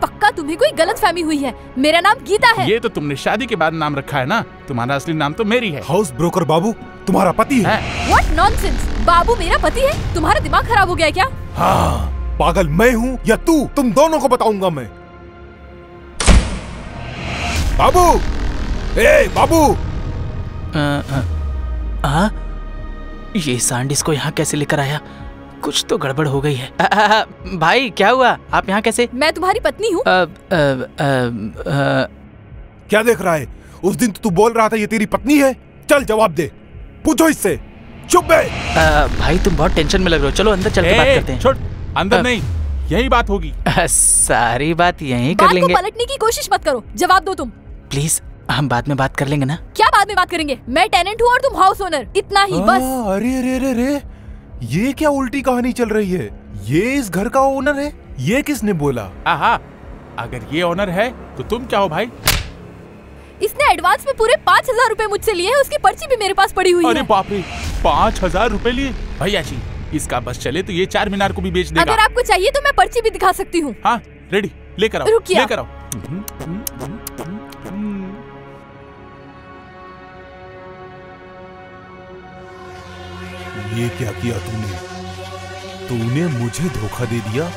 पक्का तुम्हें कोई गलत फहमी हुई है? मेरा नाम गीता है। ये तो तुमने शादी के बाद नाम रखा है ना? तुम्हारा असली नाम तो मेरी है। हाउस ब्रोकर बाबू तुम्हारा पति है, व्हाट नॉनसेंस बाबू मेरा पति है? तुम्हारा दिमाग खराब हो गया क्या? हाँ पागल मैं हूँ या तू? तुम दोनों को बताऊँगा मैं। बाबू! ए बाबू! आ, ये सांड इसको यहाँ कैसे लेकर आया? कुछ तो गड़बड़ हो गई है। आ, आ, आ, भाई क्या हुआ? आप यहाँ कैसे? मैं तुम्हारी पत्नी हूँ। क्या देख रहा है? उस दिन तो तू बोल रहा था ये तेरी पत्नी है। चल जवाब दे। पूछो इससे। चुप बे। भाई तुम बहुत टेंशन में लग रहे हो। चलो अंदर चल के बात करते हैं। छोड़। अंदर नहीं। यही बात होगी। सारी बात यही कर लेंगे। पलटने की कोशिश मत करो। जवाब दो तुम। प्लीज़ हम बाद में बात कर लेंगे ना? क्या बाद में बात करेंगे? मैं टेनेंट हूँ और तुम हाउस ओनर इतना ही बस। हाँ, अरे अरे अरे अरे ये क्या उल्टी कहानी चल रही है? ये इस घर का ओनर है? ये किसने बोला? आहा अगर ये ओनर है तो तुम क्या हो भाई? इसने एडवांस में पूरे पाँच हज़ार रूपए मुझसे लिए हैं उसकी पर्ची भी मेरे पास पड़ी हुई अरे है। बाप रे पाँच हज़ार रूपए लिए? भैया जी इसका बस चले तो ये चार मीनार को भी बेच देगा। अगर आपको चाहिए तो मैं पर्ची भी दिखा सकती हूँ। हाँ रेडी लेकर आओ लेकर आओ। ये क्या किया तूने? तूने मुझे धोखा दे दिया।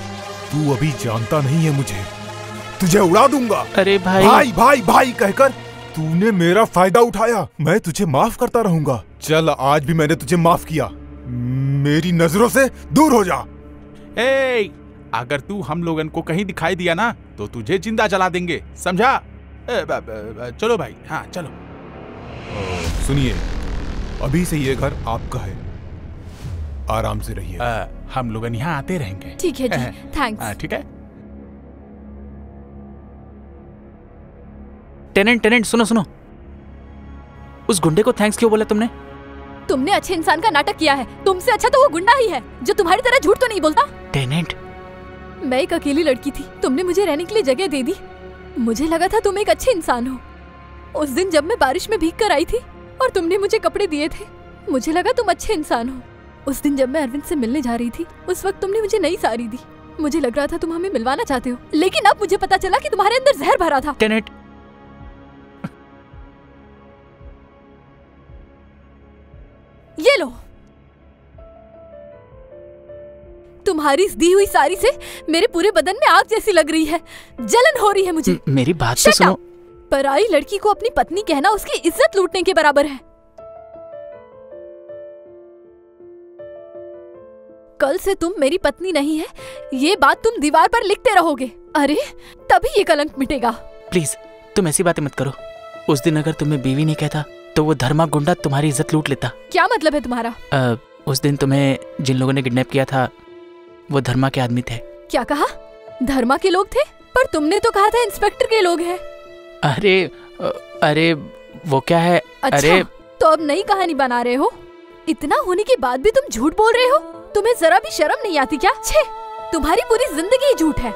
तू अभी जानता नहीं है मुझे। तुझे उड़ा दूँगा। अरे भाई। भाई भाई भाई कहकर तूने मेरा फ़ायदा उठाया। मैं तुझे माफ़ करता रहूँगा। चल आज भी मैंने तुझे माफ़ किया। मेरी नज़रों से दूर हो जा। ए अगर तू हम लोगन को कहीं दिखाई दिया ना तो तुझे ज़िंदा जला देंगे। समझा? ए, ब, ब, ब, चलो भाई। हाँ चलो। सुनिए अभी से ये घर आपका है। आराम से रहिए हम लोगन यहाँ आते रहेंगे। ठीक है जी थैंक्स ठीक है? टेनेंट टेनेंट सुनो सुनो। उस गुंडे को थैंक्स क्यों बोला तुमने? तुमने अच्छे इंसान का नाटक किया है। तुमसे अच्छा तो वो गुंडा ही है जो तुम्हारी तरह झूठ तो नहीं बोलता। टेनेंट। मैं एक अकेली लड़की थी। तुमने मुझे रहने के लिए जगह दे दी। मुझे लगा था तुम एक अच्छे इंसान हो। उस दिन जब मैं बारिश में भीग कर आई थी और तुमने मुझे कपड़े दिए थे मुझे लगा तुम अच्छे इंसान हो। उस दिन जब मैं अरविंद से मिलने जा रही थी उस वक्त तुमने मुझे नई साड़ी दी। मुझे लग रहा था तुम हमें मिलवाना चाहते हो। लेकिन अब मुझे पता चला कि तुम्हारे अंदर जहर भरा था। टेनेट ये लो। तुम्हारी दी हुई साड़ी से मेरे पूरे बदन में आग जैसी लग रही है। जलन हो रही है मुझे। मेरी बात तो सुनो। पराई लड़की को अपनी पत्नी कहना उसकी इज़्ज़त लूटने के बराबर है। कल से तुम मेरी पत्नी नहीं है। ये बात तुम दीवार पर लिखते रहोगे। अरे तभी ये कलंक मिटेगा। प्लीज़ तुम ऐसी बातें मत करो। उस दिन अगर तुम्हें बीवी नहीं कहता तो वो धर्मा गुंडा तुम्हारी इज़्ज़त लूट लेता। क्या मतलब है तुम्हारा? अ, उस दिन तुम्हें जिन लोगों ने किडनैप किया था वो धर्मा के आदमी थे। क्या कहा? धर्मा के लोग थे? पर तुमने तो कहा था इंस्पेक्टर के लोग हैं। अरे अरे वो क्या है? अच्छा अरे। तो अब नई कहानी बना रहे हो? इतना होने के बाद भी तुम झूठ बोल रहे हो? तुम्हें जरा भी शर्म नहीं आती क्या? छे तुम्हारी पूरी ज़िंदगी ही झूठ है।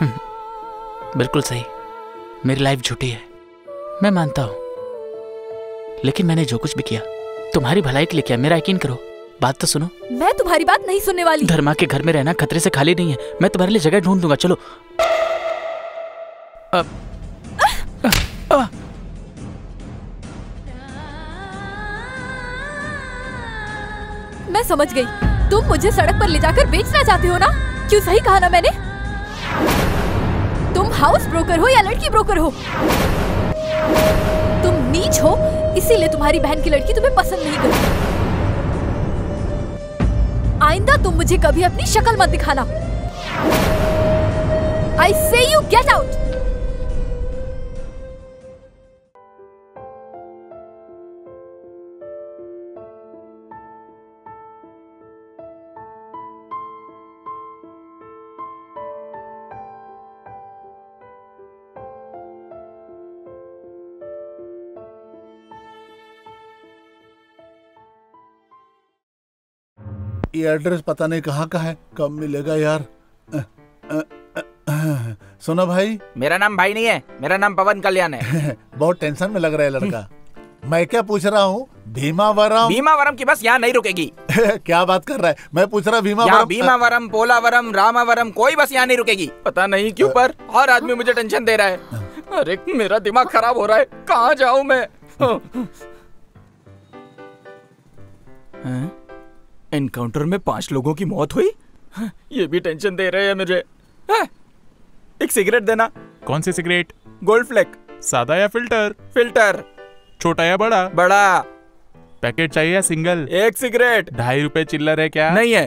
बिल्कुल सही। मेरी लाइफ झूठी है। मैं मानता हूँ। लेकिन मैंने जो कुछ भी किया तुम्हारी भलाई के लिए किया मेरा यकीन करो। बात तो सुनो। मैं तुम्हारी बात नहीं सुनने वाली। धर्मा के घर में रहना खतरे से खाली नहीं है। मैं तुम्हारे लिए जगह ढूंढ दूँगा चलो। अब समझ गई। तुम मुझे सड़क पर ले जाकर बेचना चाहते हो ना? क्यों सही कहा ना मैंने? तुम हाउस ब्रोकर हो या लड़की ब्रोकर हो? तुम नीच हो, इसीलिए तुम्हारी बहन की लड़की तुम्हें पसंद नहीं करती। आइंदा, तुम मुझे कभी अपनी शक्ल मत दिखाना। I say you get out ये एड्रेस पता नहीं कहाँ का है। कब मिलेगा यार? अ, अ, अ, सुनो भाई। मेरा नाम भाई नहीं है मेरा नाम पवन कल्याण है। बहुत टेंशन में लग रहा है लड़का। मैं क्या पूछ रहा हूँ? भीमावरम? भीमावरम की बस यहाँ नहीं रुकेगी। क्या बात कर रहा है? मैं पूछ रहा यहाँ भीमावरम भीमावरम पोलावरम रामावरम कोई बस यहाँ नहीं रुकेगी। पता नहीं क्यों पर हर आदमी मुझे टेंशन दे रहा है। अरे मेरा दिमाग खराब हो रहा है। कहाँ जाऊँ मैं? एनकाउंटर में पाँच लोगों की मौत हुई? ये भी टेंशन दे रहे हैं मुझे। हाँ, एक सिगरेट देना। कौन सी सिगरेट गोल्ड फ्लेक सादा या फ़िल्टर फ़िल्टर छोटा या बड़ा? बड़ा। पैकेट चाहिए या सिंगल एक सिगरेट ढाई रुपए चिल्लर है क्या? नहीं है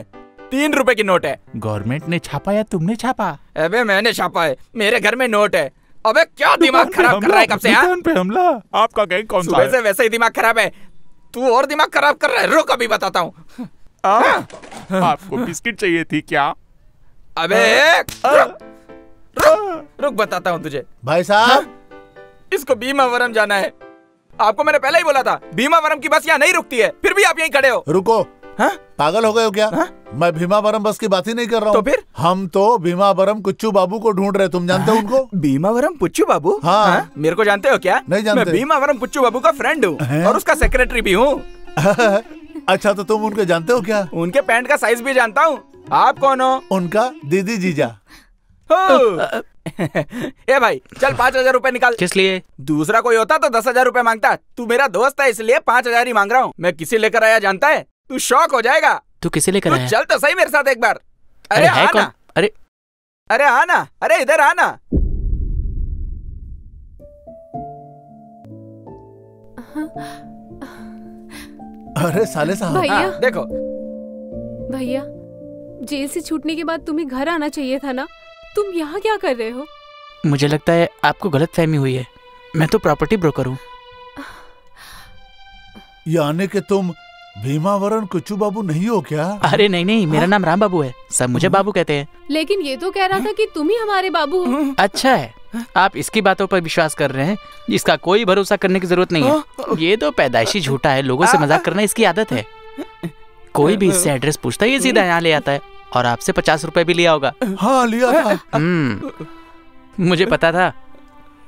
तीन रुपए की नोट है। गवर्नमेंट ने छापा या तुमने छापा? अबे मैंने छापा है। मेरे घर में नोट है। अबे क्या दिमाग खराब कर रहा है कब से हाँ? दुकान पे हमला? आपका गैंग कौन सा है? से वैसे ही दिमाग खराब है। तू और दिमाग खराब कर रहा है। रुक अभी बताता हूँ। आ, आपको बिस्किट चाहिए थी क्या? अबे रुक। रुक। बताता हूँ तुझे। भाई साहब। इसको भीमावरम जाना है। आपको मैंने पहले ही बोला था भीमावरम की बस यहाँ नहीं रुकती है। फिर भी आप यहीं खड़े हो। रुको। हाँ? पागल हो गए हो क्या? मैं भीमावरम बस की बात ही नहीं कर रहा हूँ। तो फिर? हम तो भीमावरम कुच्चू बाबू को ढूंढ रहे तुम जानते हो उनको? भीमावरम पुच्चू बाबू? हाँ। हाँ? मेरे को जानते हो क्या? नहीं जानते। मैं भीमावरम पुच्चू बाबू का फ्रेंड हूँ और उसका सेक्रेटरी भी हूँ। अच्छा तो तुम उनके जानते हो क्या? उनके पैंट का साइज़ भी जानता हूँ। आप कौन हो? उनका दीदी जीजा। ए भाई चल पाँच हज़ार रूपए निकाल। किस लिए? दूसरा कोई होता तो दस हज़ार रूपए माँगता। तू मेरा दोस्त है इसलिए पाँच हज़ार ही मांग रहा हूँ। मैं किसी लेकर आया जानता है? तू शौक हो जाएगा। तू किसे लेकर आया? चल तो सही मेरे साथ एक बार। अरे है आना। अरे। अरे आना। अरे इधर आना। अरे साले साहब। भैया। हाँ, देखो। भैया जेल से छूटने के बाद तुम्हें घर आना चाहिए था ना? तुम यहाँ क्या कर रहे हो? मुझे लगता है आपको गलत फहमी हुई है। मैं तो प्रॉपर्टी ब्रोकर हूँ। यानी कि तुम भीमावरम कुच्चू बाबू नहीं हो क्या? अरे नहीं नहीं मेरा नाम राम बाबू है। सब मुझे बाबू कहते हैं। लेकिन ये तो कह रहा था कि तुम ही हमारे बाबू हो। अच्छा है। आप इसकी बातों पर विश्वास कर रहे हैं? इसका कोई भरोसा करने की ज़रूरत नहीं है। ये तो पैदाइशी झूठा है। लोगों से मज़ाक करना इसकी आदत है। कोई भी इससे एड्रेस पूछता है ये सीधा यहाँ ले आता है। और आपसे पचास रुपए भी लिया होगा। हाँ लिया था। हम्म, मुझे पता था।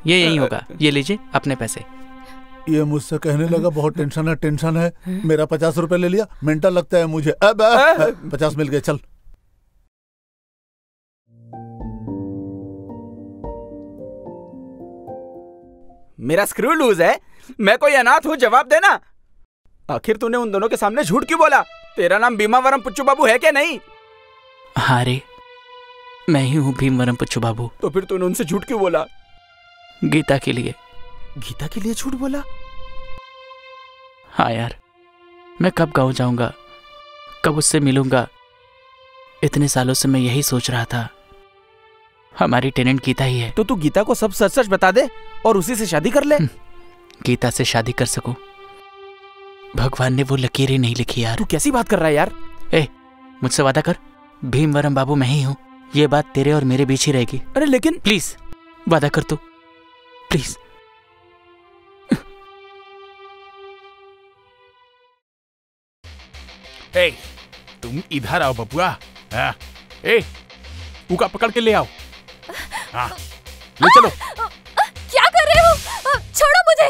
ये यही होगा। ये लीजिए अपने पैसे। ये मुझसे कहने लगा बहुत टेंशन है टेंशन है। मेरा पचास रुपए ले लिया मेंटल लगता है मुझे। अब अब, पचास मिल गए चल। मेरा स्क्रू लूज है। मैं कोई अनाथ हूँ जवाब देना। आखिर तूने उन दोनों के सामने झूठ क्यों बोला? तेरा नाम भीमावरम पुच्चू बाबू है क्या नहीं? हाँ रे मैं ही हूँ भीमवरम पुच्चू बाबू। तो फिर तूने उनसे झूठ क्यों बोला? गीता के लिए। गीता के लिए झूठ बोला? हाँ यार मैं कब गाँव जाऊँगा? कब उससे मिलूँगा? इतने सालों से मैं यही सोच रहा था। हमारी टेनेंट गीता ही है। तो तू गीता को सब सच सच बता दे और उसी से शादी कर ले। गीता से शादी कर सकूँ? भगवान ने वो लकीरें नहीं लिखी यार। तू कैसी बात कर रहा है यार? ए मुझसे वादा कर। भीमवरम बाबू मैं ही हूँ। ये बात तेरे और मेरे बीच ही रहेगी। अरे लेकिन प्लीज़ वादा कर तू। प्लीज़। ए, तुम इधर आओ बबुआ हाँ, ए पुका पकड़ के ले आओ। हाँ, ले चलो। क्या कर रहे हो? छोड़ो मुझे।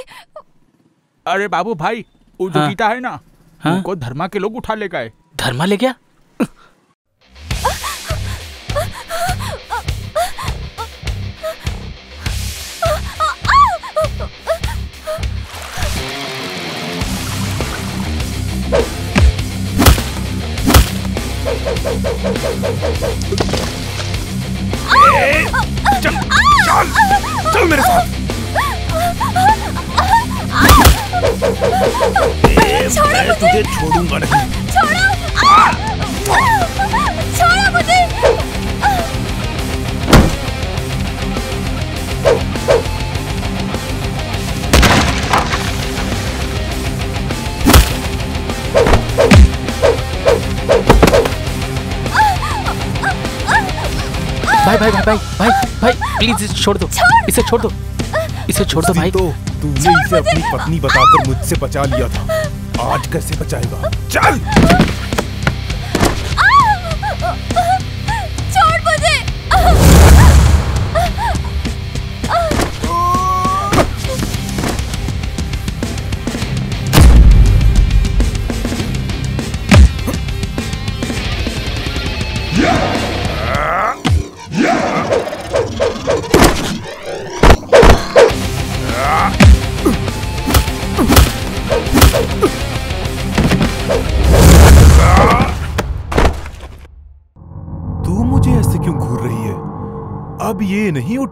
अरे बाबू भाई वो जो हाँ। गीता है ना हाँ? उनको धर्मा के लोग उठा ले गए धर्मा ले गया प्लीज़ इसे छोड़ दो। इसे छोड़ दो। इसे छोड़ दो भाई। तो तूने इसे अपनी पत्नी बताकर मुझसे बचा लिया था। आज कैसे बचाएगा? चल!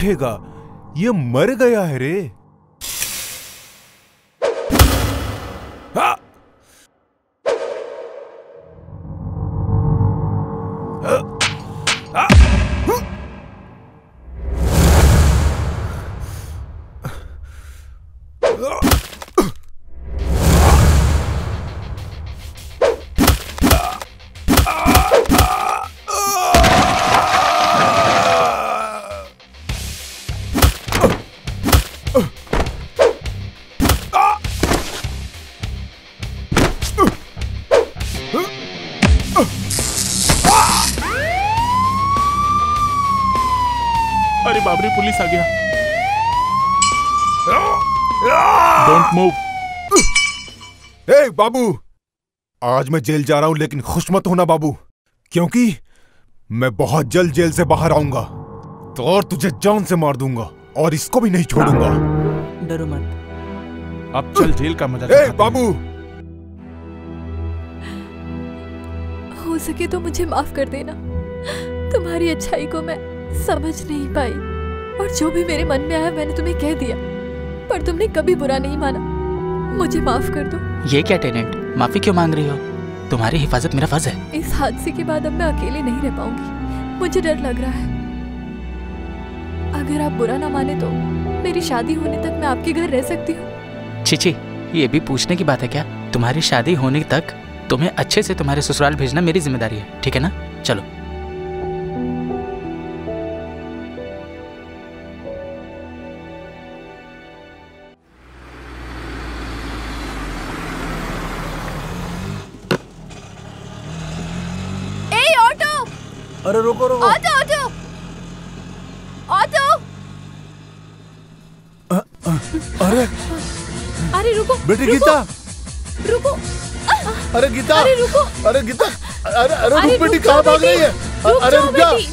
उठेगा। ये मर गया है रे। पुलिस आ गया। डोंट मूव ए बाबू। आज मैं जेल जा रहा हूँ लेकिन खुश मत होना बाबू। क्योंकि मैं बहुत जल्द जेल से बाहर आऊँगा। तो और तुझे जान से मार दूँगा और इसको भी नहीं छोड़ूँगा। डरो मत। अब चल जेल का मज़ा ए बाबू। हो सके तो मुझे माफ़ कर देना। तुम्हारी अच्छाई को मैं समझ नहीं पाई। और जो भी मेरे मन में आया मैंने तुम्हें कह दिया। पर तुमने कभी बुरा नहीं माना। मुझे माफ़ कर दो। ये क्या टेनेंट? माफ़ी क्यों मांग रही हो? तुम्हारी हिफाजत मेरा फ़र्ज़ है। इस हादसे के बाद अब मैं अकेले नहीं रह पाऊँगी। मुझे डर लग रहा है। अगर आप बुरा ना माने तो मेरी शादी होने तक मैं आपके घर रह सकती हूँ। छिची ये भी पूछने की बात है क्या? तुम्हारी शादी होने तक तुम्हें अच्छे से तुम्हारे ससुराल भेजना मेरी ज़िम्मेदारी है ठीक है ना? चलो। बेटी गीता। रुको। अरे गीता। अरे रुको। अरे गीता। अरे अरे रुक बेटी कहाँ भाग रही है? अरे रुक जा। बेटी।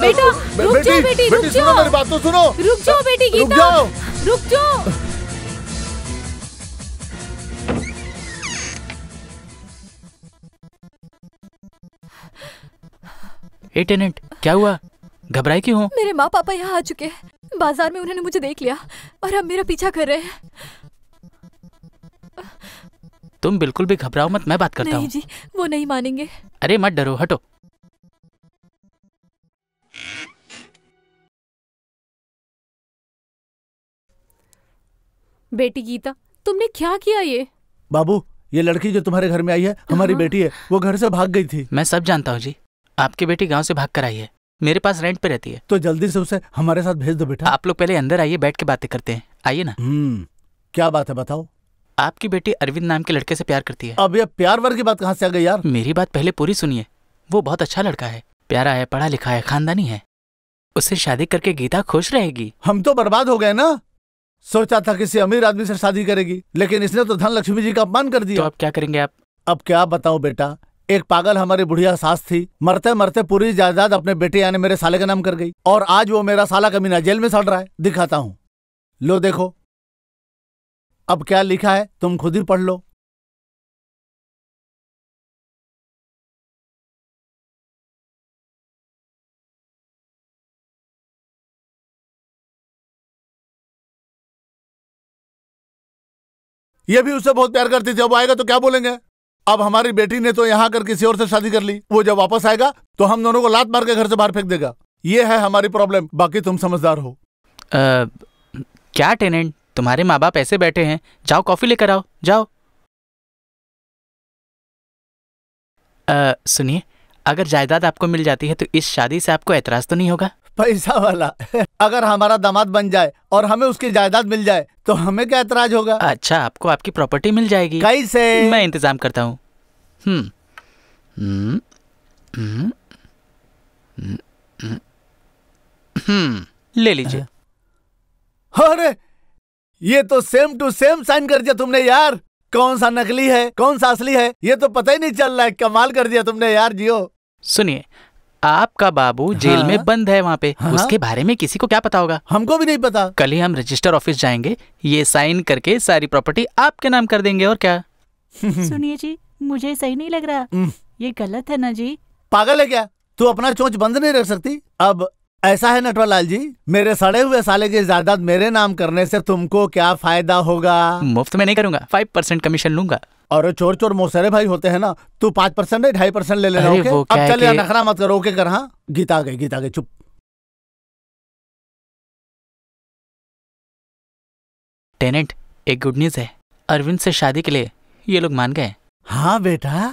बेटा, रुक जाओ बेटी, बेटी सुनो मेरी बात तो सुनो। रुक जाओ बेटी रुक गीता। जाओ। रुक जाओ। ए टेनेंट क्या हुआ? घबराए क्यों हो? मेरे माँ पापा यहाँ आ चुके हैं। बाज़ार में उन्होंने मुझे देख लिया और अब मेरा पीछा कर रहे हैं। तुम बिल्कुल भी घबराओ मत मैं बात करता नहीं हूँ। जी वो नहीं मानेंगे। अरे मत डरो हटो। बेटी गीता तुमने क्या किया ये? बाबू ये लड़की जो तुम्हारे घर में आई है हमारी बेटी है वो घर से भाग गई थी। मैं सब जानता हूँ जी। आपकी बेटी गाँव से भाग कर आई है। मेरे पास रेंट पे रहती है। तो जल्दी से उसे हमारे साथ भेज दो बेटा। आप लोग पहले अंदर आइए बैठ के बातें करते हैं। आइए ना। हम्म क्या बात है बताओ। आपकी बेटी अरविंद नाम के लड़के से प्यार करती है। अब ये प्यार वर की बात कहाँ से आ गई यार? मेरी बात पहले पूरी सुनिए। वो बहुत अच्छा लड़का है। प्यारा है पढ़ा लिखा है खानदानी है। उससे शादी करके गीता खुश रहेगी। हम तो बर्बाद हो गए ना। सोचा था किसी अमीर आदमी से शादी करेगी लेकिन इसने तो धन लक्ष्मी जी का अपमान कर दिया। तो अब क्या करेंगे आप? अब क्या बताऊँ बेटा एक पागल हमारी बुढ़िया सास थी। मरते मरते पूरी जायदाद अपने बेटे यानी मेरे साले का नाम कर गई। और आज वो मेरा साला कमीना जेल में सड़ रहा है। दिखाता हूँ। लो देखो। अब क्या लिखा है? तुम खुद ही पढ़ लो। ये भी उससे बहुत प्यार करती थी। अब आएगा तो क्या बोलेंगे? अब हमारी बेटी ने तो यहाँ कर किसी और से शादी कर ली। वो जब वापस आएगा तो हम दोनों को लात मार के घर से बाहर फेंक देगा। ये है हमारी प्रॉब्लम। बाकी तुम समझदार हो। अ, क्या टेनेंट? तुम्हारे माँ बाप ऐसे बैठे हैं जाओ कॉफ़ी लेकर आओ जाओ। सुनिए अगर जायदाद आपको मिल जाती है तो इस शादी से आपको एतराज़ तो नहीं होगा? पैसा वाला अगर हमारा दामाद बन जाए और हमें उसकी जायदाद मिल जाए तो हमें क्या एतराज़ होगा? अच्छा आपको आपकी प्रॉपर्टी मिल जाएगी। कैसे? मैं इंतज़ाम करता हूँ। हम्म, हम्म, हम्म ले लीजिए। अरे ये तो सेम टू सेम साइन कर दिया तुमने यार। कौन सा नकली है कौन सा असली है ये तो पता ही नहीं चल रहा है। कमाल कर दिया तुमने यार जियो। सुनिए आपका बाबू जेल में हाँ? बंद है वहाँ पे। हाँ? उसके बारे में किसी को क्या पता होगा? हमको भी नहीं पता। कल ही हम रजिस्टर ऑफ़िस जाएँगे ये साइन करके सारी प्रॉपर्टी आपके नाम कर देंगे और क्या? सुनिए जी मुझे सही नहीं लग रहा। ये गलत है ना जी? पागल है क्या? तू अपना चोंच बंद नहीं रख सकती? अब ऐसा है नटवरलाल जी? मेरे सड़े हुए साले की जायदाद मेरे नाम करने से तुमको क्या फ़ायदा होगा? मुफ़्त में नहीं करूँगा फाइव परसेंट कमीशन लूँगा। और चोर चोर मोसेरे भाई होते हैं ना तू पाँच परसेंट नहीं ढाई परसेंट ले लेना ओके अब चल यार नखरा मत करो ओके कर हाँ? गीता गई गीता गई चुप। टेनेंट एक गुड न्यूज़ है। अरविंद से शादी के लिए ये लोग मान गए। हाँ बेटा?